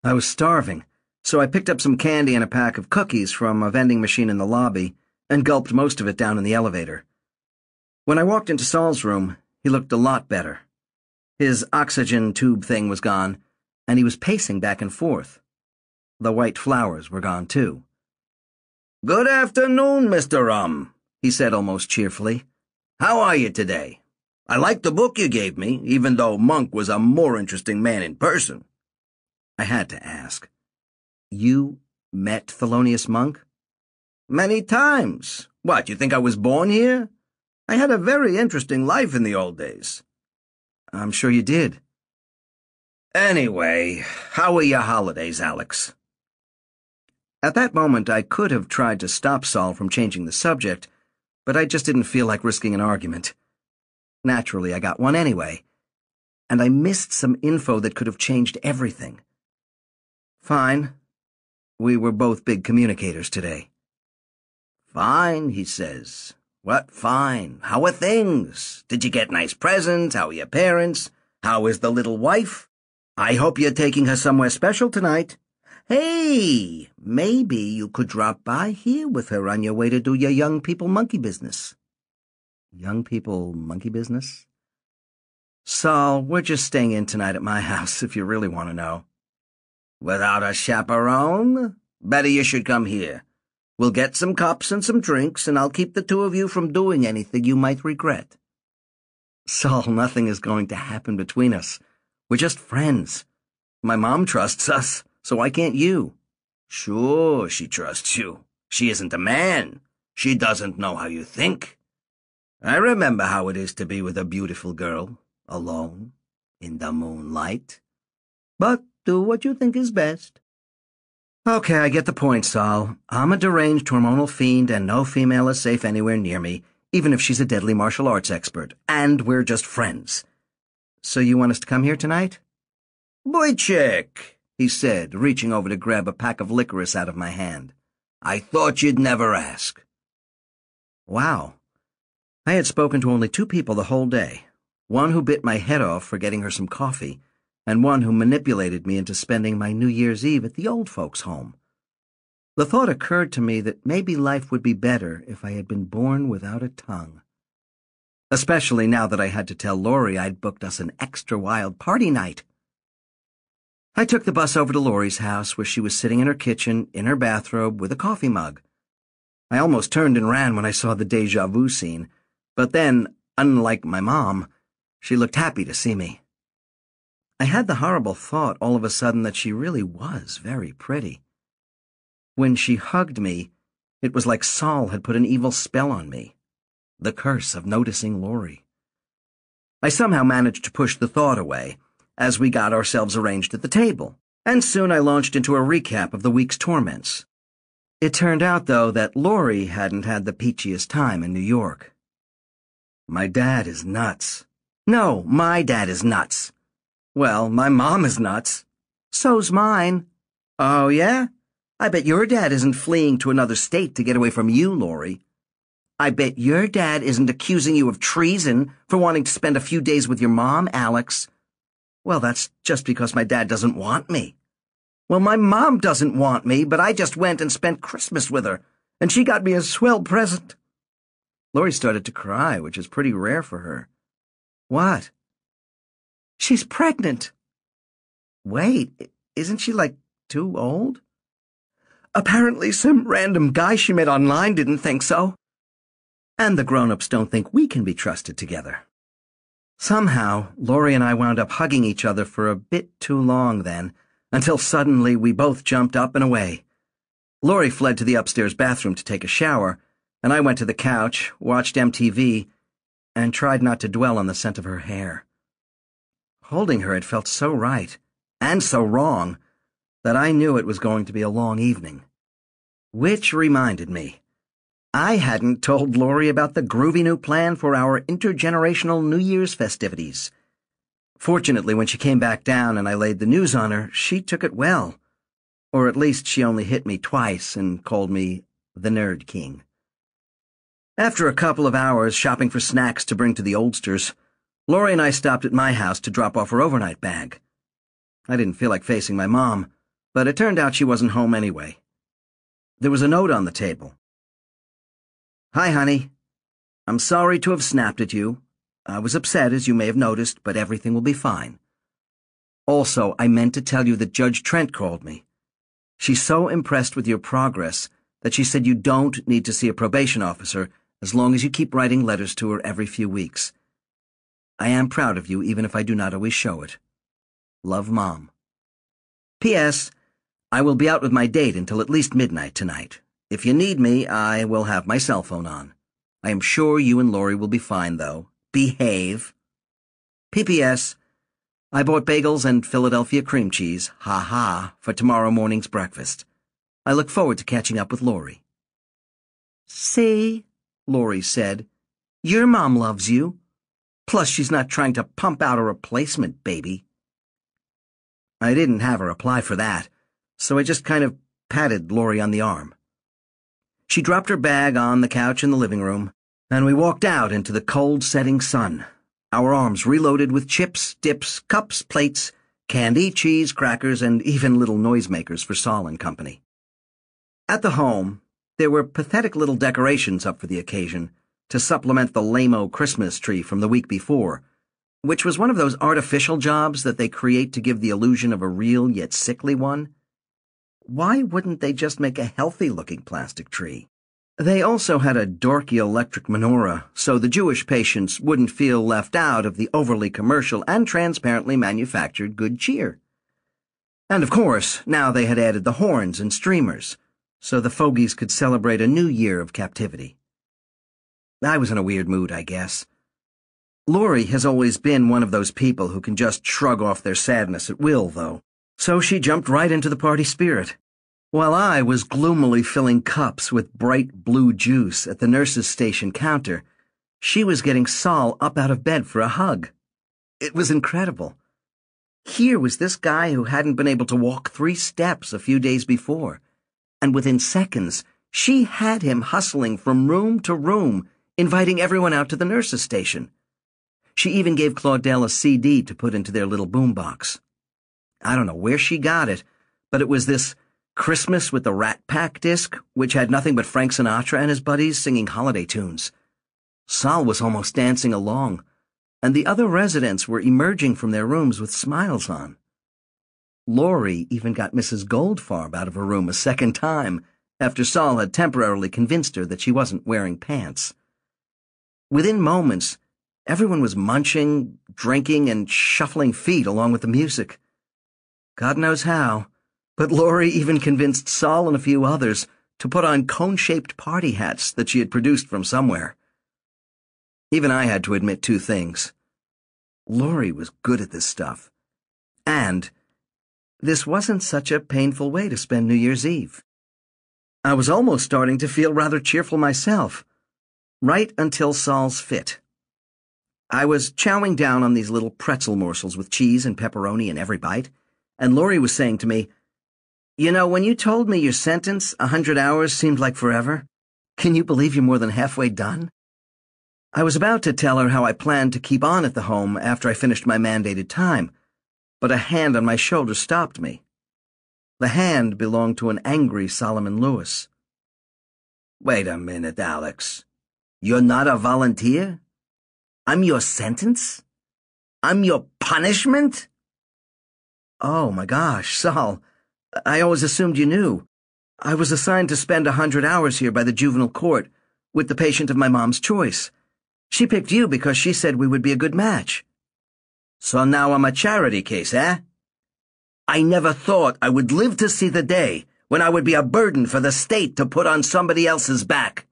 I was starving, so I picked up some candy and a pack of cookies from a vending machine in the lobby and gulped most of it down in the elevator. When I walked into Sol's room, he looked a lot better. His oxygen tube thing was gone, and he was pacing back and forth. The white flowers were gone, too. Good afternoon, Mr. Um, he said almost cheerfully. How are you today? I liked the book you gave me, even though Monk was a more interesting man in person. I had to ask. You met Thelonious Monk? Many times. What, you think I was born here? I had a very interesting life in the old days. I'm sure you did. Anyway, how were your holidays, Alex? At that moment, I could have tried to stop Sol from changing the subject, but I just didn't feel like risking an argument. Naturally, I got one anyway, and I missed some info that could have changed everything. Fine. We were both big communicators today. Fine, he says. What fine? How are things? Did you get nice presents? How are your parents? How is the little wife? I hope you're taking her somewhere special tonight. Hey, maybe you could drop by here with her on your way to do your young people monkey business. Young people monkey business? Sol, we're just staying in tonight at my house, if you really want to know. Without a chaperone? Better you should come here. We'll get some cups and some drinks, and I'll keep the two of you from doing anything you might regret. Sol, nothing is going to happen between us. We're just friends. My mom trusts us, so why can't you? Sure, she trusts you. She isn't a man. She doesn't know how you think. I remember how it is to be with a beautiful girl, alone, in the moonlight. But do what you think is best. Okay, I get the point, Sol. I'm a deranged hormonal fiend, and no female is safe anywhere near me, even if she's a deadly martial arts expert. And we're just friends. So you want us to come here tonight? Boychik, he said, reaching over to grab a pack of licorice out of my hand. I thought you'd never ask. Wow. I had spoken to only two people the whole day. One who bit my head off for getting her some coffee, and one who manipulated me into spending my New Year's Eve at the old folks' home. The thought occurred to me that maybe life would be better if I had been born without a tongue especially now that I had to tell Laurie I'd booked us an extra wild party night. I took the bus over to Laurie's house, where she was sitting in her kitchen, in her bathrobe, with a coffee mug. I almost turned and ran when I saw the deja vu scene, but then, unlike my mom, she looked happy to see me. I had the horrible thought all of a sudden that she really was very pretty. When she hugged me, it was like Sol had put an evil spell on me the curse of noticing Laurie. I somehow managed to push the thought away as we got ourselves arranged at the table, and soon I launched into a recap of the week's torments. It turned out, though, that Laurie hadn't had the peachiest time in New York. My dad is nuts. No, my dad is nuts. Well, my mom is nuts. So's mine. Oh, yeah? I bet your dad isn't fleeing to another state to get away from you, Laurie. I bet your dad isn't accusing you of treason for wanting to spend a few days with your mom, Alex. Well, that's just because my dad doesn't want me. Well, my mom doesn't want me, but I just went and spent Christmas with her, and she got me a swell present. Laurie started to cry, which is pretty rare for her. What? She's pregnant. Wait, isn't she like too old? Apparently, some random guy she met online didn't think so and the grown-ups don't think we can be trusted together. Somehow, Laurie and I wound up hugging each other for a bit too long then, until suddenly we both jumped up and away. Laurie fled to the upstairs bathroom to take a shower, and I went to the couch, watched MTV, and tried not to dwell on the scent of her hair. Holding her, had felt so right, and so wrong, that I knew it was going to be a long evening. Which reminded me. I hadn't told Laurie about the groovy new plan for our intergenerational New Year's festivities. Fortunately, when she came back down and I laid the news on her, she took it well. Or at least she only hit me twice and called me the Nerd King. After a couple of hours shopping for snacks to bring to the oldsters, Laurie and I stopped at my house to drop off her overnight bag. I didn't feel like facing my mom, but it turned out she wasn't home anyway. There was a note on the table. Hi, honey. I'm sorry to have snapped at you. I was upset, as you may have noticed, but everything will be fine. Also, I meant to tell you that Judge Trent called me. She's so impressed with your progress that she said you don't need to see a probation officer as long as you keep writing letters to her every few weeks. I am proud of you, even if I do not always show it. Love, Mom. P.S. I will be out with my date until at least midnight tonight. If you need me, I will have my cell phone on. I am sure you and Laurie will be fine, though. Behave. PPS. I bought bagels and Philadelphia cream cheese, ha ha, for tomorrow morning's breakfast. I look forward to catching up with Laurie. See, Laurie said, your mom loves you. Plus, she's not trying to pump out a replacement baby. I didn't have a reply for that, so I just kind of patted Laurie on the arm. She dropped her bag on the couch in the living room, and we walked out into the cold setting sun, our arms reloaded with chips, dips, cups, plates, candy, cheese, crackers, and even little noisemakers for Sol and company. At the home, there were pathetic little decorations up for the occasion to supplement the lame Christmas tree from the week before, which was one of those artificial jobs that they create to give the illusion of a real yet sickly one. Why wouldn't they just make a healthy looking plastic tree? They also had a dorky electric menorah, so the Jewish patients wouldn't feel left out of the overly commercial and transparently manufactured good cheer. And of course, now they had added the horns and streamers, so the fogies could celebrate a new year of captivity. I was in a weird mood, I guess. Laurie has always been one of those people who can just shrug off their sadness at will, though, so she jumped right into the party spirit. While I was gloomily filling cups with bright blue juice at the nurse's station counter, she was getting Sol up out of bed for a hug. It was incredible. Here was this guy who hadn't been able to walk three steps a few days before, and within seconds, she had him hustling from room to room, inviting everyone out to the nurse's station. She even gave Claudel a CD to put into their little boombox. I don't know where she got it, but it was this Christmas with the Rat Pack disc, which had nothing but Frank Sinatra and his buddies singing holiday tunes. Sol was almost dancing along, and the other residents were emerging from their rooms with smiles on. Laurie even got Mrs. Goldfarb out of her room a second time after Sol had temporarily convinced her that she wasn't wearing pants. Within moments, everyone was munching, drinking, and shuffling feet along with the music. God knows how. But Laurie even convinced Sol and a few others to put on cone-shaped party hats that she had produced from somewhere. Even I had to admit two things. Laurie was good at this stuff. And this wasn't such a painful way to spend New Year's Eve. I was almost starting to feel rather cheerful myself, right until Sol's fit. I was chowing down on these little pretzel morsels with cheese and pepperoni in every bite, and Laurie was saying to me, you know, when you told me your sentence, a hundred hours, seemed like forever, can you believe you're more than halfway done? I was about to tell her how I planned to keep on at the home after I finished my mandated time, but a hand on my shoulder stopped me. The hand belonged to an angry Solomon Lewis. Wait a minute, Alex. You're not a volunteer? I'm your sentence? I'm your punishment? Oh my gosh, Sol. I always assumed you knew. I was assigned to spend a hundred hours here by the juvenile court, with the patient of my mom's choice. She picked you because she said we would be a good match. So now I'm a charity case, eh? I never thought I would live to see the day when I would be a burden for the state to put on somebody else's back.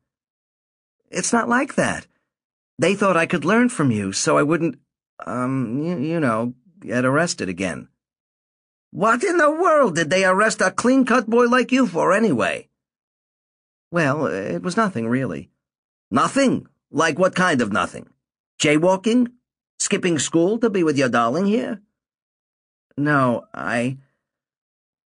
It's not like that. They thought I could learn from you, so I wouldn't, um, you, you know, get arrested again. What in the world did they arrest a clean-cut boy like you for, anyway? Well, it was nothing, really. Nothing? Like what kind of nothing? Jaywalking? Skipping school to be with your darling here? No, I...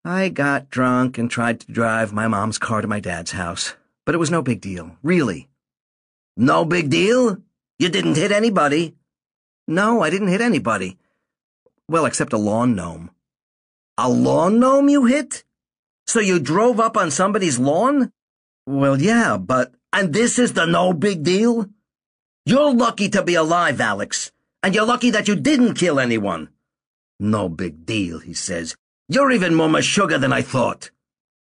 I got drunk and tried to drive my mom's car to my dad's house. But it was no big deal, really. No big deal? You didn't hit anybody? No, I didn't hit anybody. Well, except a lawn gnome. A lawn gnome you hit? So you drove up on somebody's lawn? Well, yeah, but... And this is the no big deal? You're lucky to be alive, Alex. And you're lucky that you didn't kill anyone. No big deal, he says. You're even more sugar than I thought.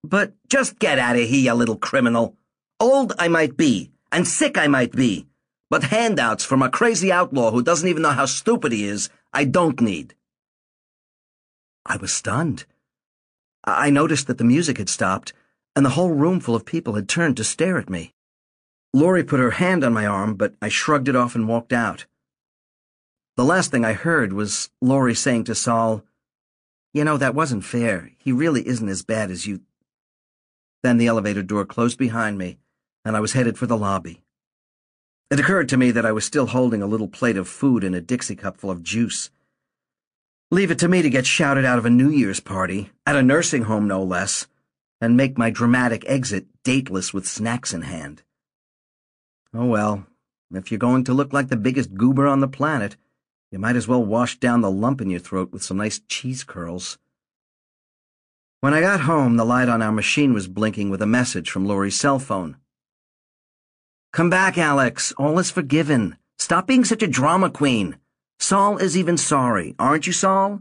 But just get out of here, you little criminal. Old I might be, and sick I might be. But handouts from a crazy outlaw who doesn't even know how stupid he is, I don't need. I was stunned. I noticed that the music had stopped, and the whole room full of people had turned to stare at me. Laurie put her hand on my arm, but I shrugged it off and walked out. The last thing I heard was Laurie saying to Sol, You know, that wasn't fair. He really isn't as bad as you. Then the elevator door closed behind me, and I was headed for the lobby. It occurred to me that I was still holding a little plate of food and a Dixie cup full of juice. Leave it to me to get shouted out of a New Year's party, at a nursing home no less, and make my dramatic exit dateless with snacks in hand. Oh well, if you're going to look like the biggest goober on the planet, you might as well wash down the lump in your throat with some nice cheese curls. When I got home, the light on our machine was blinking with a message from Laurie's cell phone. Come back, Alex. All is forgiven. Stop being such a drama queen. Sol is even sorry, aren't you, Sol?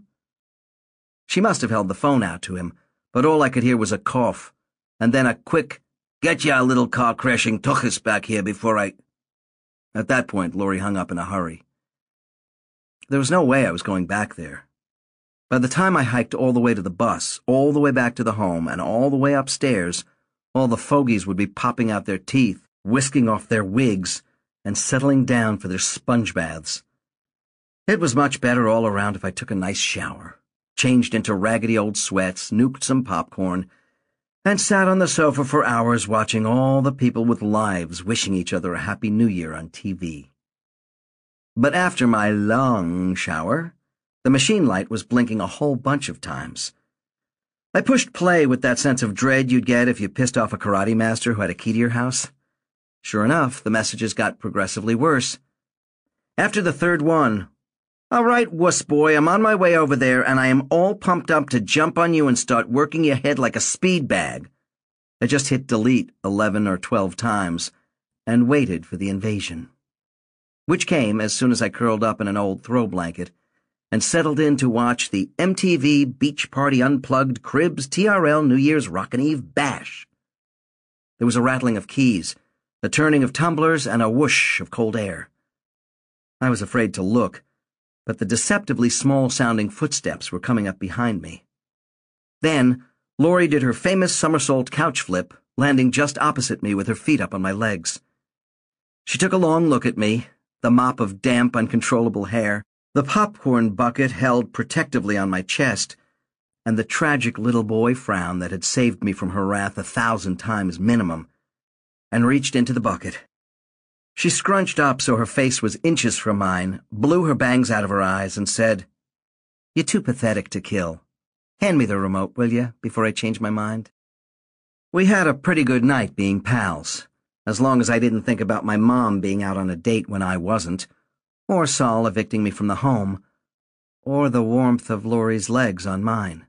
She must have held the phone out to him, but all I could hear was a cough, and then a quick, get ya little car-crashing tuchus back here before I... At that point, Laurie hung up in a hurry. There was no way I was going back there. By the time I hiked all the way to the bus, all the way back to the home, and all the way upstairs, all the fogies would be popping out their teeth whisking off their wigs, and settling down for their sponge baths. It was much better all around if I took a nice shower, changed into raggedy old sweats, nuked some popcorn, and sat on the sofa for hours watching all the people with lives wishing each other a happy new year on TV. But after my long shower, the machine light was blinking a whole bunch of times. I pushed play with that sense of dread you'd get if you pissed off a karate master who had a key to your house. Sure enough, the messages got progressively worse. After the third one, all right, wuss boy, I'm on my way over there, and I am all pumped up to jump on you and start working your head like a speed bag. I just hit delete eleven or twelve times and waited for the invasion. Which came as soon as I curled up in an old throw blanket and settled in to watch the MTV Beach Party Unplugged Cribs TRL New Year's Rockin' Eve Bash. There was a rattling of keys the turning of tumblers, and a whoosh of cold air. I was afraid to look, but the deceptively small sounding footsteps were coming up behind me. Then, Laurie did her famous somersault couch flip, landing just opposite me with her feet up on my legs. She took a long look at me, the mop of damp, uncontrollable hair, the popcorn bucket held protectively on my chest, and the tragic little boy frown that had saved me from her wrath a thousand times minimum and reached into the bucket. She scrunched up so her face was inches from mine, blew her bangs out of her eyes, and said, You're too pathetic to kill. Hand me the remote, will you, before I change my mind? We had a pretty good night being pals, as long as I didn't think about my mom being out on a date when I wasn't, or Sol evicting me from the home, or the warmth of Laurie's legs on mine.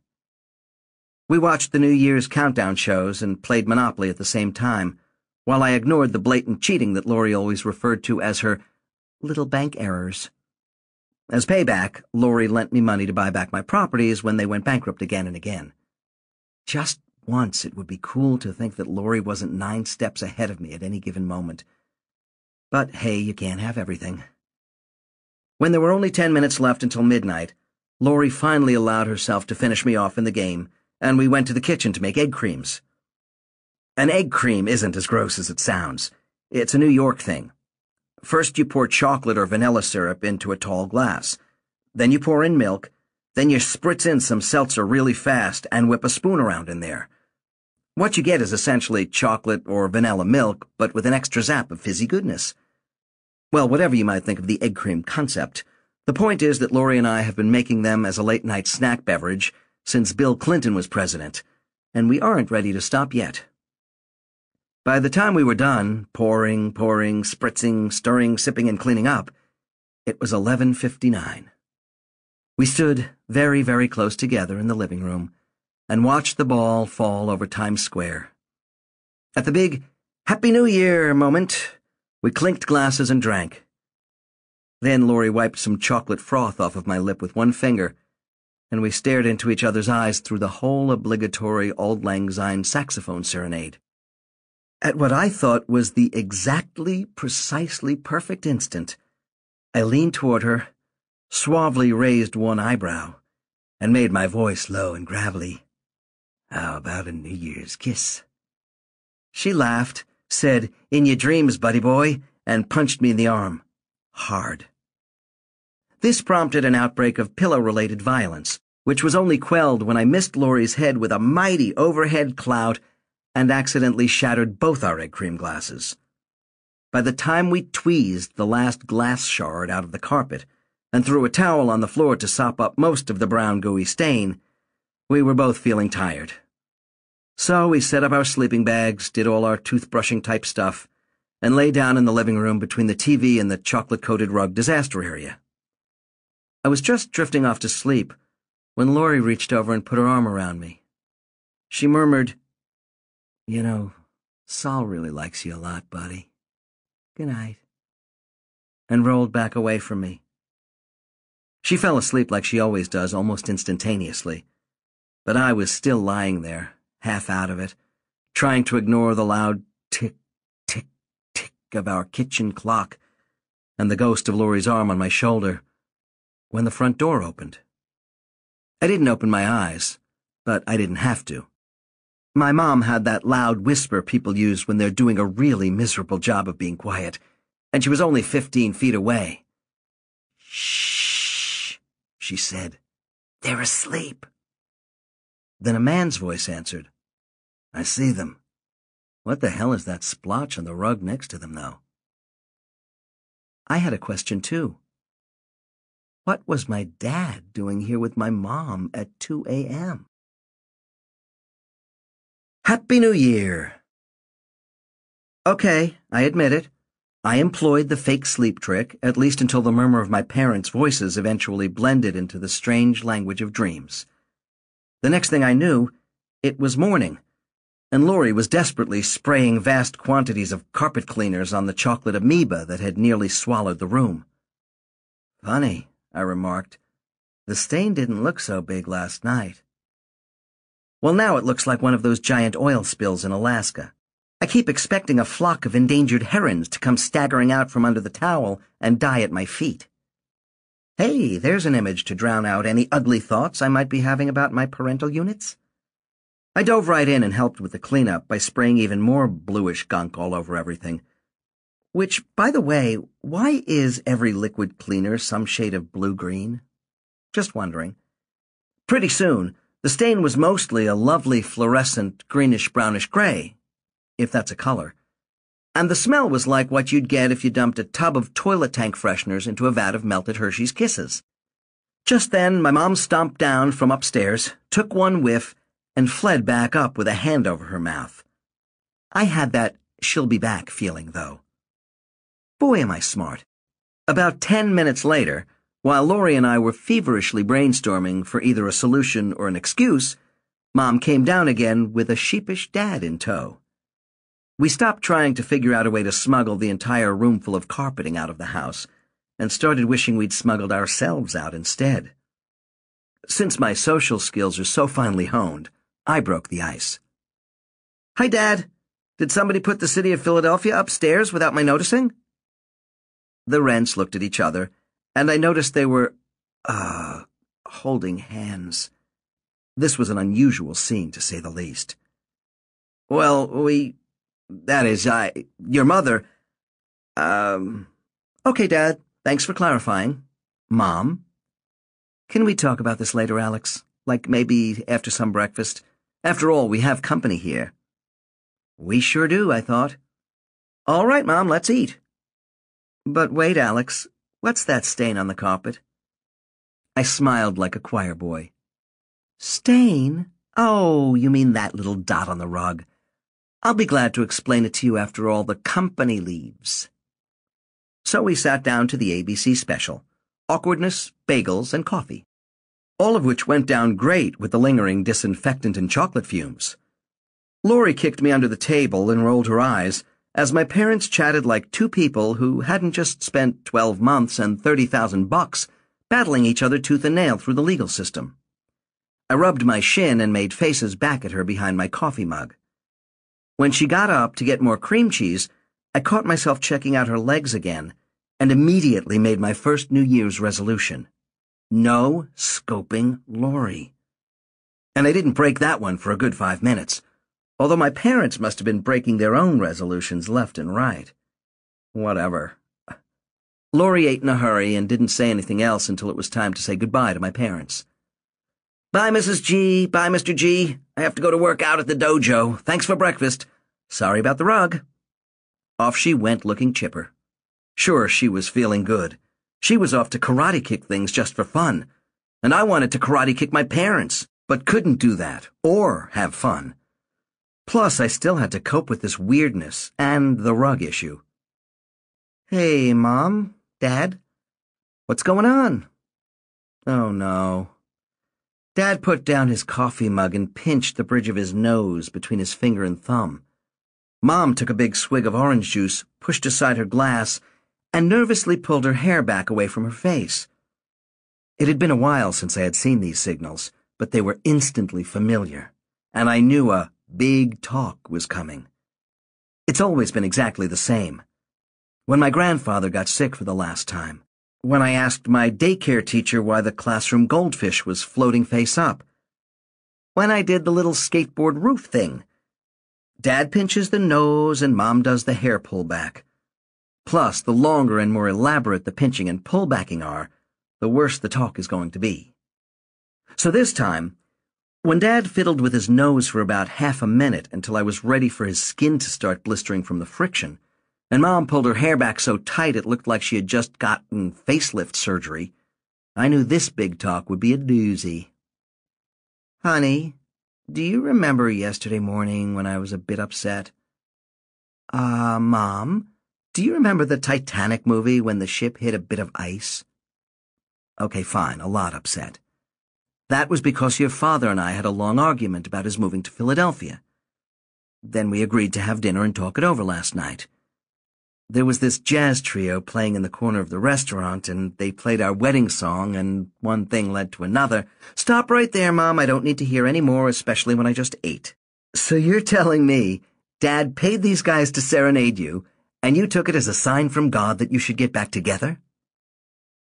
We watched the New Year's countdown shows and played Monopoly at the same time, while I ignored the blatant cheating that Laurie always referred to as her little bank errors. As payback, Laurie lent me money to buy back my properties when they went bankrupt again and again. Just once it would be cool to think that Laurie wasn't nine steps ahead of me at any given moment. But hey, you can't have everything. When there were only ten minutes left until midnight, Laurie finally allowed herself to finish me off in the game, and we went to the kitchen to make egg creams. An egg cream isn't as gross as it sounds. It's a New York thing. First, you pour chocolate or vanilla syrup into a tall glass. Then you pour in milk. Then you spritz in some seltzer really fast and whip a spoon around in there. What you get is essentially chocolate or vanilla milk, but with an extra zap of fizzy goodness. Well, whatever you might think of the egg cream concept, the point is that Laurie and I have been making them as a late night snack beverage since Bill Clinton was president, and we aren't ready to stop yet. By the time we were done, pouring, pouring, spritzing, stirring, sipping, and cleaning up, it was 11.59. We stood very, very close together in the living room and watched the ball fall over Times Square. At the big Happy New Year moment, we clinked glasses and drank. Then Laurie wiped some chocolate froth off of my lip with one finger, and we stared into each other's eyes through the whole obligatory Auld Lang Syne saxophone serenade. At what I thought was the exactly, precisely perfect instant, I leaned toward her, suavely raised one eyebrow, and made my voice low and gravelly. How about a New Year's kiss? She laughed, said, In your dreams, buddy boy, and punched me in the arm. Hard. This prompted an outbreak of pillow-related violence, which was only quelled when I missed Laurie's head with a mighty overhead clout and accidentally shattered both our egg cream glasses. By the time we tweezed the last glass shard out of the carpet and threw a towel on the floor to sop up most of the brown gooey stain, we were both feeling tired. So we set up our sleeping bags, did all our toothbrushing type stuff, and lay down in the living room between the TV and the chocolate coated rug disaster area. I was just drifting off to sleep when Laurie reached over and put her arm around me. She murmured, You know, Sol really likes you a lot, buddy. Good night. And rolled back away from me. She fell asleep like she always does, almost instantaneously. But I was still lying there, half out of it, trying to ignore the loud tick, tick, tick of our kitchen clock and the ghost of Laurie's arm on my shoulder, when the front door opened. I didn't open my eyes, but I didn't have to. My mom had that loud whisper people use when they're doing a really miserable job of being quiet, and she was only fifteen feet away. Shh, she said. They're asleep. Then a man's voice answered. I see them. What the hell is that splotch on the rug next to them, though? I had a question, too. What was my dad doing here with my mom at 2 a.m.? Happy New Year! Okay, I admit it. I employed the fake sleep trick, at least until the murmur of my parents' voices eventually blended into the strange language of dreams. The next thing I knew, it was morning, and Laurie was desperately spraying vast quantities of carpet cleaners on the chocolate amoeba that had nearly swallowed the room. Funny, I remarked. The stain didn't look so big last night. Well, now it looks like one of those giant oil spills in Alaska. I keep expecting a flock of endangered herons to come staggering out from under the towel and die at my feet. Hey, there's an image to drown out any ugly thoughts I might be having about my parental units. I dove right in and helped with the cleanup by spraying even more bluish gunk all over everything. Which, by the way, why is every liquid cleaner some shade of blue-green? Just wondering. Pretty soon, the stain was mostly a lovely fluorescent greenish-brownish gray, if that's a color. And the smell was like what you'd get if you dumped a tub of toilet tank fresheners into a vat of melted Hershey's Kisses. Just then, my mom stomped down from upstairs, took one whiff, and fled back up with a hand over her mouth. I had that she'll be back feeling, though. Boy, am I smart. About ten minutes later, while Laurie and I were feverishly brainstorming for either a solution or an excuse, Mom came down again with a sheepish dad in tow. We stopped trying to figure out a way to smuggle the entire roomful of carpeting out of the house and started wishing we'd smuggled ourselves out instead. Since my social skills are so finely honed, I broke the ice. Hi, Dad. Did somebody put the city of Philadelphia upstairs without my noticing? The Rents looked at each other, and I noticed they were, uh, holding hands. This was an unusual scene, to say the least. Well, we that is, I. Your mother. Um. Okay, Dad. Thanks for clarifying. Mom? Can we talk about this later, Alex? Like maybe after some breakfast? After all, we have company here. We sure do, I thought. All right, Mom, let's eat. But wait, Alex. What's that stain on the carpet? I smiled like a choir boy. Stain? Oh, you mean that little dot on the rug. I'll be glad to explain it to you after all the company leaves. So we sat down to the ABC special awkwardness, bagels, and coffee, all of which went down great with the lingering disinfectant and chocolate fumes. Laurie kicked me under the table and rolled her eyes as my parents chatted like two people who hadn't just spent 12 months and 30,000 bucks battling each other tooth and nail through the legal system. I rubbed my shin and made faces back at her behind my coffee mug. When she got up to get more cream cheese, I caught myself checking out her legs again and immediately made my first New Year's resolution. No scoping Laurie. And I didn't break that one for a good five minutes, although my parents must have been breaking their own resolutions left and right. Whatever. Laurie ate in a hurry and didn't say anything else until it was time to say goodbye to my parents. Bye, Mrs. G. Bye, Mr. G. I have to go to work out at the dojo. Thanks for breakfast. Sorry about the rug. Off she went looking chipper. Sure, she was feeling good. She was off to karate kick things just for fun. And I wanted to karate kick my parents, but couldn't do that, or have fun. Plus, I still had to cope with this weirdness and the rug issue. Hey, Mom, Dad, what's going on? Oh no. Dad put down his coffee mug and pinched the bridge of his nose between his finger and thumb. Mom took a big swig of orange juice, pushed aside her glass, and nervously pulled her hair back away from her face. It had been a while since I had seen these signals, but they were instantly familiar, and I knew a big talk was coming. It's always been exactly the same. When my grandfather got sick for the last time, when I asked my daycare teacher why the classroom goldfish was floating face up, when I did the little skateboard roof thing. Dad pinches the nose and Mom does the hair pullback. Plus, the longer and more elaborate the pinching and pullbacking are, the worse the talk is going to be. So this time, when Dad fiddled with his nose for about half a minute until I was ready for his skin to start blistering from the friction, and Mom pulled her hair back so tight it looked like she had just gotten facelift surgery, I knew this big talk would be a doozy. Honey, do you remember yesterday morning when I was a bit upset? Ah, uh, Mom, do you remember the Titanic movie when the ship hit a bit of ice? Okay, fine, a lot upset. That was because your father and I had a long argument about his moving to Philadelphia. Then we agreed to have dinner and talk it over last night. There was this jazz trio playing in the corner of the restaurant, and they played our wedding song, and one thing led to another. Stop right there, Mom. I don't need to hear any more, especially when I just ate. So you're telling me Dad paid these guys to serenade you, and you took it as a sign from God that you should get back together?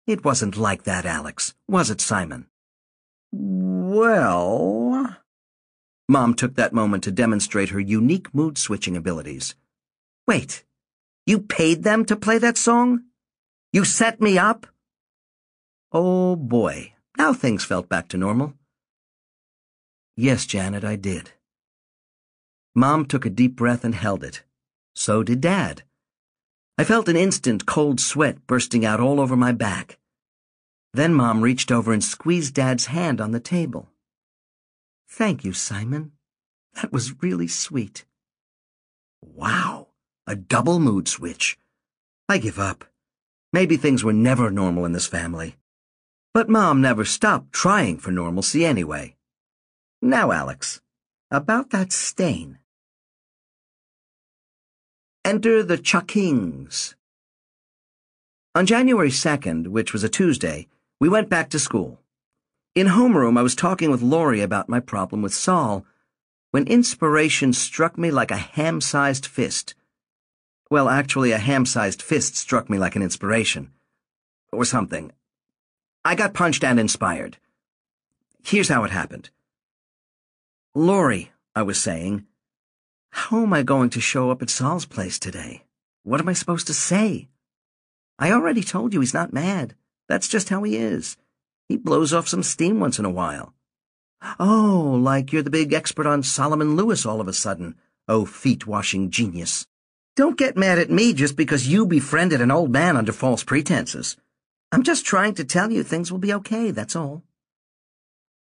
It wasn't like that, Alex, was it, Simon? Well... Mom took that moment to demonstrate her unique mood-switching abilities. Wait. You paid them to play that song? You set me up? Oh boy, now things felt back to normal. Yes, Janet, I did. Mom took a deep breath and held it. So did Dad. I felt an instant cold sweat bursting out all over my back. Then Mom reached over and squeezed Dad's hand on the table. Thank you, Simon. That was really sweet. Wow. A double mood switch. I give up. Maybe things were never normal in this family. But Mom never stopped trying for normalcy anyway. Now, Alex, about that stain. Enter the Cha-Kings. On January 2nd, which was a Tuesday, we went back to school. In homeroom, I was talking with Laurie about my problem with Sol, when inspiration struck me like a ham-sized fist. Well, actually, a ham-sized fist struck me like an inspiration. Or something. I got punched and inspired. Here's how it happened. Laurie, I was saying, how am I going to show up at Sol's place today? What am I supposed to say? I already told you he's not mad. That's just how he is. He blows off some steam once in a while. Oh, like you're the big expert on Solomon Lewis all of a sudden. Oh, feet-washing genius. Don't get mad at me just because you befriended an old man under false pretenses. I'm just trying to tell you things will be okay, that's all.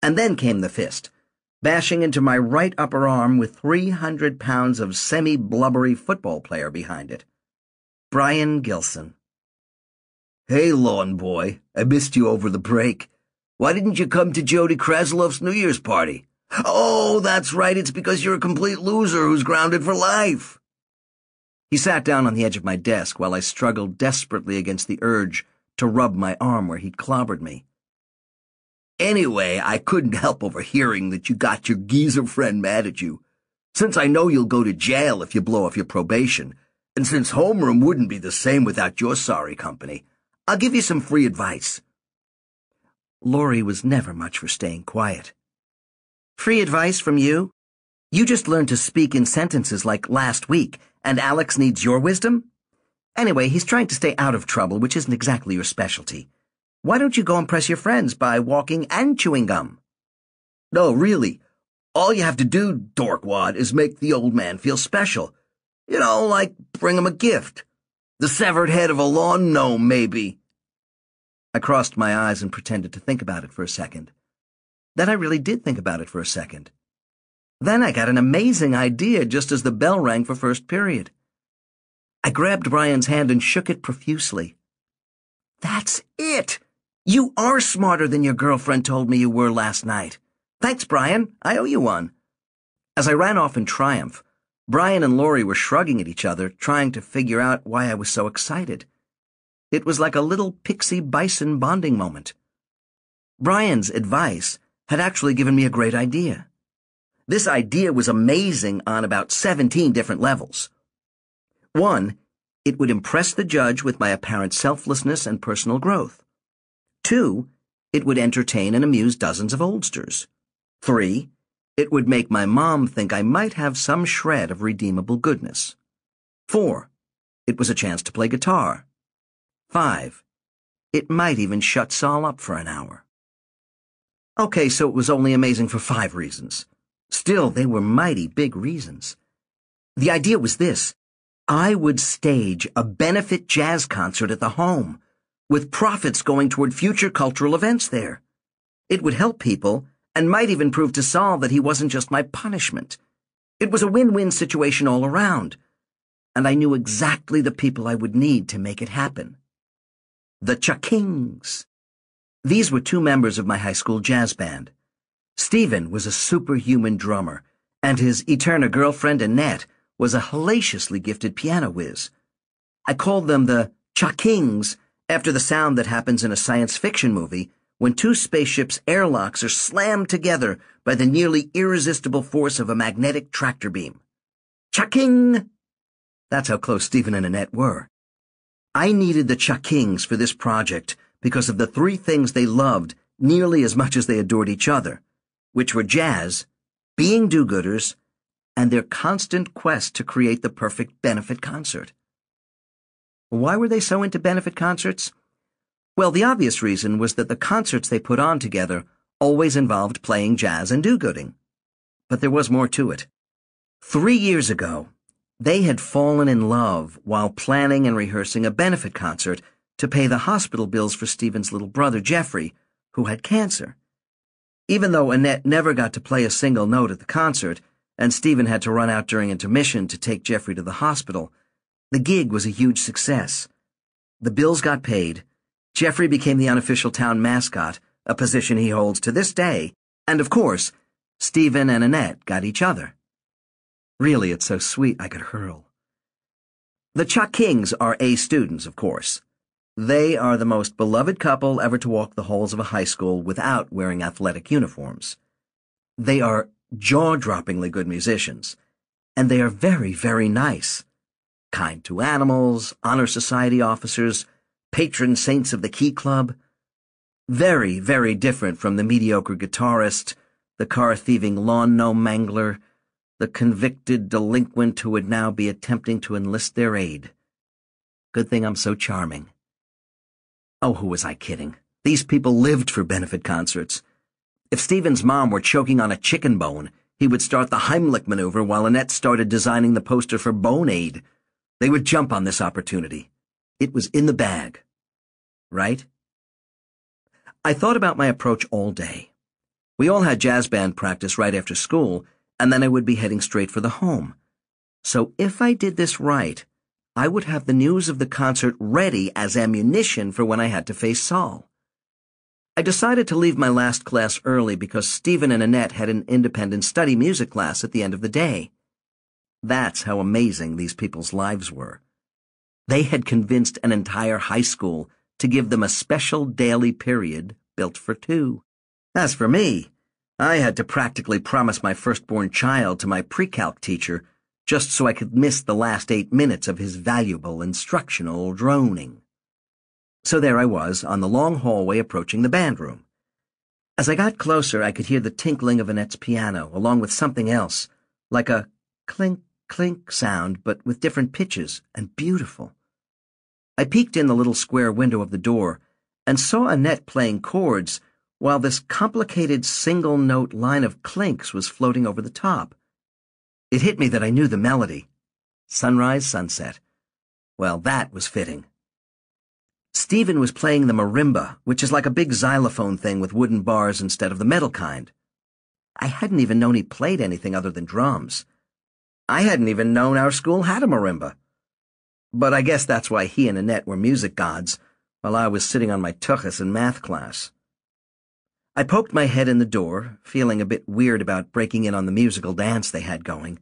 And then came the fist, bashing into my right upper arm with 300 pounds of semi-blubbery football player behind it. Brian Gilson. Hey, lawn boy, I missed you over the break. Why didn't you come to Jody Krasloff's New Year's party? Oh, that's right, it's because you're a complete loser who's grounded for life. He sat down on the edge of my desk while I struggled desperately against the urge to rub my arm where he'd clobbered me. Anyway, I couldn't help overhearing that you got your geezer friend mad at you. Since I know you'll go to jail if you blow off your probation, and since homeroom wouldn't be the same without your sorry company, I'll give you some free advice. Laurie was never much for staying quiet. Free advice from you? You just learned to speak in sentences like last week, and Alex needs your wisdom? Anyway, he's trying to stay out of trouble, which isn't exactly your specialty. Why don't you go impress your friends by walking and chewing gum? No, really. All you have to do, Dorkwad, is make the old man feel special. You know, like bring him a gift. The severed head of a lawn gnome, maybe. I crossed my eyes and pretended to think about it for a second. Then I really did think about it for a second. Then I got an amazing idea just as the bell rang for first period. I grabbed Brian's hand and shook it profusely. That's it! You are smarter than your girlfriend told me you were last night. Thanks, Brian. I owe you one. As I ran off in triumph, Brian and Laurie were shrugging at each other, trying to figure out why I was so excited. It was like a little pixie bison bonding moment. Brian's advice had actually given me a great idea. This idea was amazing on about 17 different levels. One, it would impress the judge with my apparent selflessness and personal growth. Two, it would entertain and amuse dozens of oldsters. Three, it would make my mom think I might have some shred of redeemable goodness. Four, it was a chance to play guitar. Five. It might even shut Sol up for an hour. Okay, so it was only amazing for five reasons. Still, they were mighty big reasons. The idea was this. I would stage a benefit jazz concert at the home, with profits going toward future cultural events there. It would help people, and might even prove to Sol that he wasn't just my punishment. It was a win-win situation all around, and I knew exactly the people I would need to make it happen the Cha-Kings. These were two members of my high school jazz band. Stephen was a superhuman drummer, and his Eterna girlfriend Annette was a hellaciously gifted piano whiz. I called them the Cha-Kings after the sound that happens in a science fiction movie when two spaceships' airlocks are slammed together by the nearly irresistible force of a magnetic tractor beam. Cha-King! That's how close Stephen and Annette were. I needed the Cha-Kings for this project because of the three things they loved nearly as much as they adored each other, which were jazz, being do-gooders, and their constant quest to create the perfect benefit concert. Why were they so into benefit concerts? Well, the obvious reason was that the concerts they put on together always involved playing jazz and do-gooding. But there was more to it. Three years ago, they had fallen in love while planning and rehearsing a benefit concert to pay the hospital bills for Stephen's little brother, Jeffrey, who had cancer. Even though Annette never got to play a single note at the concert, and Stephen had to run out during intermission to take Jeffrey to the hospital, the gig was a huge success. The bills got paid, Jeffrey became the unofficial town mascot, a position he holds to this day, and of course, Stephen and Annette got each other. Really, it's so sweet I could hurl. The Cha-Kings are A students, of course. They are the most beloved couple ever to walk the halls of a high school without wearing athletic uniforms. They are jaw-droppingly good musicians, and they are very, very nice. Kind to animals, honor society officers, patron saints of the Key Club. Very, very different from the mediocre guitarist, the car-thieving lawn gnome mangler, the convicted delinquent who would now be attempting to enlist their aid. Good thing I'm so charming. Oh, who was I kidding? These people lived for benefit concerts. If Stephen's mom were choking on a chicken bone, he would start the Heimlich maneuver while Annette started designing the poster for Bone Aid. They would jump on this opportunity. It was in the bag. Right? I thought about my approach all day. We all had jazz band practice right after school, and then I would be heading straight for the home. So if I did this right, I would have the news of the concert ready as ammunition for when I had to face Sol. I decided to leave my last class early because Stephen and Annette had an independent study music class at the end of the day. That's how amazing these people's lives were. They had convinced an entire high school to give them a special daily period built for two. As for me, I had to practically promise my firstborn child to my pre-calc teacher just so I could miss the last eight minutes of his valuable instructional droning. So there I was, on the long hallway approaching the band room. As I got closer, I could hear the tinkling of Annette's piano, along with something else, like a clink, clink sound, but with different pitches, and beautiful. I peeked in the little square window of the door and saw Annette playing chords while this complicated single note line of clinks was floating over the top. It hit me that I knew the melody Sunrise, Sunset. Well, that was fitting. Stephen was playing the marimba, which is like a big xylophone thing with wooden bars instead of the metal kind. I hadn't even known he played anything other than drums. I hadn't even known our school had a marimba. But I guess that's why he and Annette were music gods, while I was sitting on my tuchus in math class. I poked my head in the door, feeling a bit weird about breaking in on the musical dance they had going,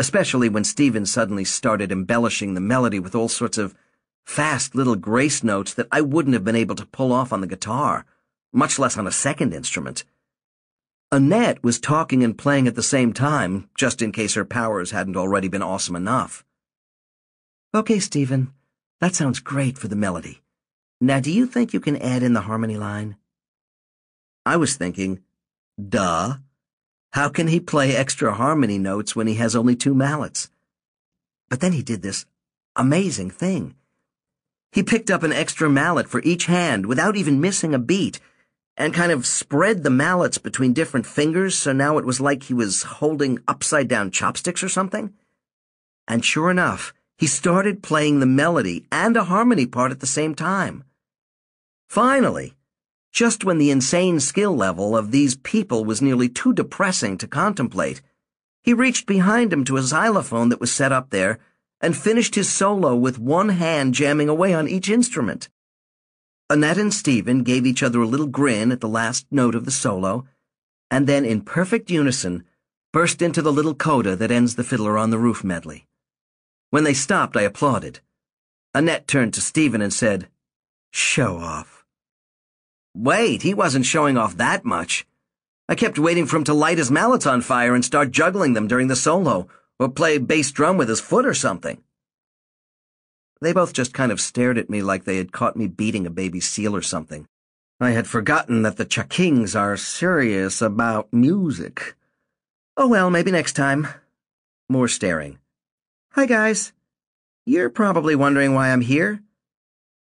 especially when Stephen suddenly started embellishing the melody with all sorts of fast little grace notes that I wouldn't have been able to pull off on the guitar, much less on a second instrument. Annette was talking and playing at the same time, just in case her powers hadn't already been awesome enough. Okay, Stephen, that sounds great for the melody. Now, do you think you can add in the harmony line? I was thinking, duh. How can he play extra harmony notes when he has only two mallets? But then he did this amazing thing. He picked up an extra mallet for each hand without even missing a beat and kind of spread the mallets between different fingers so now it was like he was holding upside down chopsticks or something. And sure enough, he started playing the melody and a harmony part at the same time. Finally, just when the insane skill level of these people was nearly too depressing to contemplate, he reached behind him to a xylophone that was set up there and finished his solo with one hand jamming away on each instrument. Annette and Stephen gave each other a little grin at the last note of the solo, and then in perfect unison burst into the little coda that ends the Fiddler on the Roof medley. When they stopped, I applauded. Annette turned to Stephen and said, Show off. Wait, he wasn't showing off that much. I kept waiting for him to light his mallets on fire and start juggling them during the solo, or play bass drum with his foot or something. They both just kind of stared at me like they had caught me beating a baby seal or something. I had forgotten that the Cha-Kings are serious about music. Oh well, maybe next time. More staring. Hi, guys. You're probably wondering why I'm here.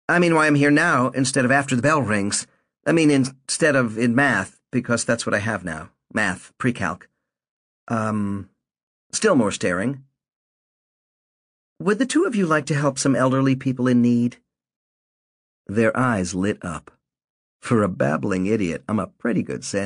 I mean, why I'm here now instead of after the bell rings. I mean, instead of in math, because that's what I have now. Math, pre-calc. Um, Still more staring. Would the two of you like to help some elderly people in need? Their eyes lit up. For a babbling idiot, I'm a pretty good set.